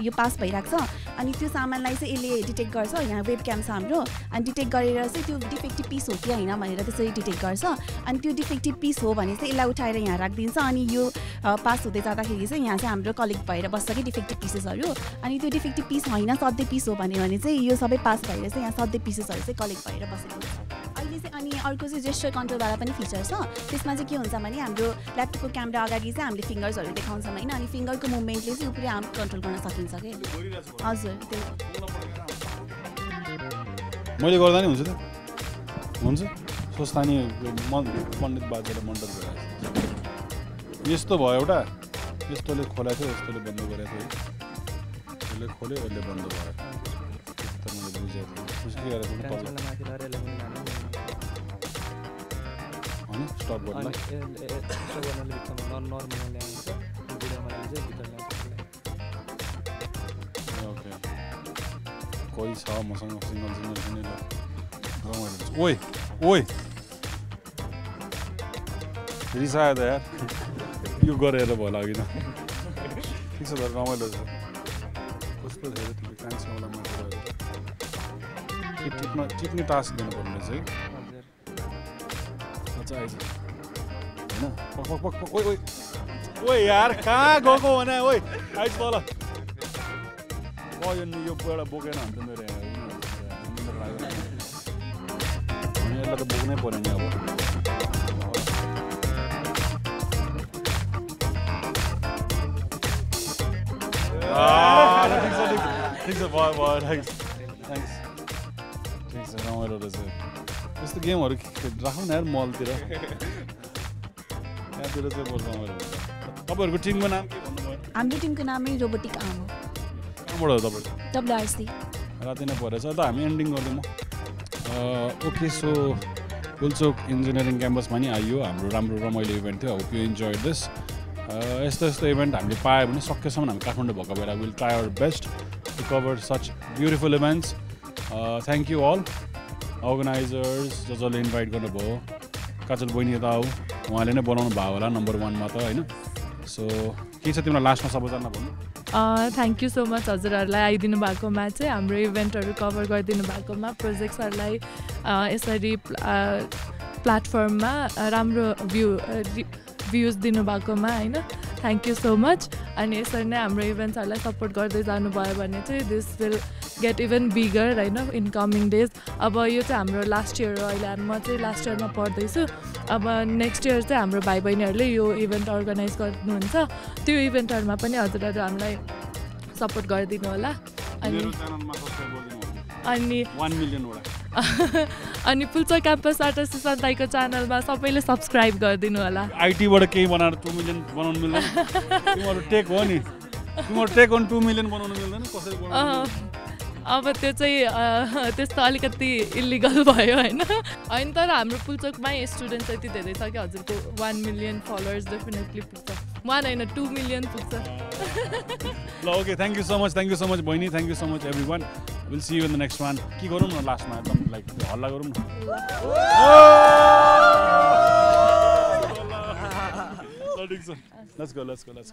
यो पास भइरहेको छ। अनि त्यो सामानलाई चाहिँ यसले डिटेक्ट गर्छ। यहाँ वेब क्याम छ हाम्रो। अनि डिटेक्ट गरेर चाहिँ त्यो डिफेक्टिभ पिस हो कि होइन भनेर त्यसरी डिटेक्ट गर्छ। अनि त्यो डिफेक्टिभ पिस हो भने चाहिँ यसलाई उठाएर यहाँ राखिदिन्छ। अनि यो पास हुँदै जाँदाखेरि चाहिँ यहाँ चाहिँ हाम्रो कलेक्ट भएर बस्छ कि डिफेक्टिभ पिसेसहरू अनि त्यो डिफेक्टिभ पिस होइन सधैँ पिस हो भन्यो भने चाहिँ यो सबै पास भएर चाहिँ यहाँ सधैँ पिसेसहरू चाहिँ कलेक्ट भएर बसेको हुन्छ। अहिले चाहिँ अनि अर्को चाहिँ जेस्टर कन्ट्रोलवाला पनि फिचर छ त्यसमा चाहिँ के हुन्छ भने हाम्रो ल्यापटपको क्यामेरा अगाडि चाहिँ हामीले फिङ्गर्सहरू देखाउँछौँ होइन अनि फिङ्गरको मुभमेन्टले चाहिँ पुरै आर्म कन्ट्रोल गर्न सकिन्छ कि? हजुर मैले गर्दा नि हुन्छ त? हुन्छ? स्वस्थानी मन पण्डित बाजेले मण्डल गराएको यस्तो भयो एउटा यस्तोले खोलाएको थियो यस्तोले बन्द गरेको थियो है। यसले खोल्यो यसले बन्द भयो। त मैले बुझेको थिएँ। होइन स्टप गर्नुलाई ओके कोही छ मसँग सिङ्गल सिङ्गल पनि ल रमाइलो ओइ ओइ रिसायो त यार यो गरेर भयो लागि न ठिक छ तर रमाइलो छ कस्तो धेरै टिप्न टिप्ने टास्क दिनुपर्ने रहेछ है होइन पक पक पक पक ओइ ओइ यार कहाँ गएको भने ओइ आइज तल गयो नि यो एउटा बोकेन त मेरो उनीहरूलाई त बोक्नै पऱ्यो नि अब ठिक छ ठिक छ भयो भयो थ्याङ्क्स थ्याङ्क्स ठिक छ रमाइलो रहेछ यस्तो गेमहरू राखौँ न यार मलतिर। यहाँतिर चाहिँ रमाइलो हुन्छ तपाईँहरूको टिमको नाम के हाम्रो टिमको नामै रोबोटिक आम हो। कहाँबाट हो तपाईँको? डब्लुआरसी। राति नै परेछ त हामी एन्डिङ गरिदिउँ ओके सो फुलचोक इन्जिनियरिङ क्याम्पसमा नि आइयो। हाम्रो राम्रो रमाइलो इभेन्ट थियो। होप यु इन्जोय दिस यस्तो यस्तो इभेन्ट हामीले पायो भने सकेसम्म हामी काठमाडौँ भएको बेला will try our best to cover such beautiful events. Thank you all. Organizers ज जसले इन्भाइट गर्नुभयो काजल बहिनी यता आऊ। उहाँले नै बनाउनु भयो होला नम्बर वानमा त होइन? सो के छ तिमीलाई लास्टमा सबैजना भन्नु? थ्याङ्क यू सो मच हजुरहरूलाई आइदिनु भएकोमा चाहिँ हाम्रो इभेन्टहरू कभर गरिदिनु भएकोमा प्रोजेक्ट्सहरूलाई यसरी प्लेटफर्ममा राम्रो भ्यू भ्युज दिनुभएकोमा होइन? थ्याङ्क यू सो मच अनि यसरी नै हाम्रो इभेन्ट्सहरूलाई सपोर्ट गर्दै जानुभयो भने चाहिँ this will get even bigger होइन इन कमिङ डेज अब यो चाहिँ हाम्रो लास्ट इयर हो अहिले म चाहिँ लास्ट इयरमा पढ्दैछु। अब नेक्स्ट इयर चाहिँ हाम्रो भाइ बहिनीहरूले यो इभेन्ट अर्गनाइज गर्नुहुन्छ। त्यो इभेन्टहरूमा पनि हजुरहरू हामीलाई सपोर्ट गरिदिनु होला। अनि अनि अनि पुल्चो क्याम्पसबाट सुशान्त दाईको च्यानलमा सबैले सब्सक्राइब गरिदिनु होला। आइटीबाट केही बनाएर टु मिलियन बनाउनु मिल्दैन। टेक हो नि। टेक टु मिलियन बनाउनु मिल्दैन। कसरी अब त्यो चाहिँ त्यस्तो अलिकति इलिगल भयो होइन। होइन तर हाम्रो पुल्चोकमै स्टुडेन्ट यति धेरै छ कि हजुरको वान मिलियन फलोवर्स डेफिनेटली पुग्छ। वान होइन टु मिलियन पुग्छ। ल okay thank you so much thank you so much बहिनी thank you so much everyone will see you in the next one के गरौँ न लास्टमा एकदम लाइक हल्ला गरौँ न? छ। Let's go let's go let's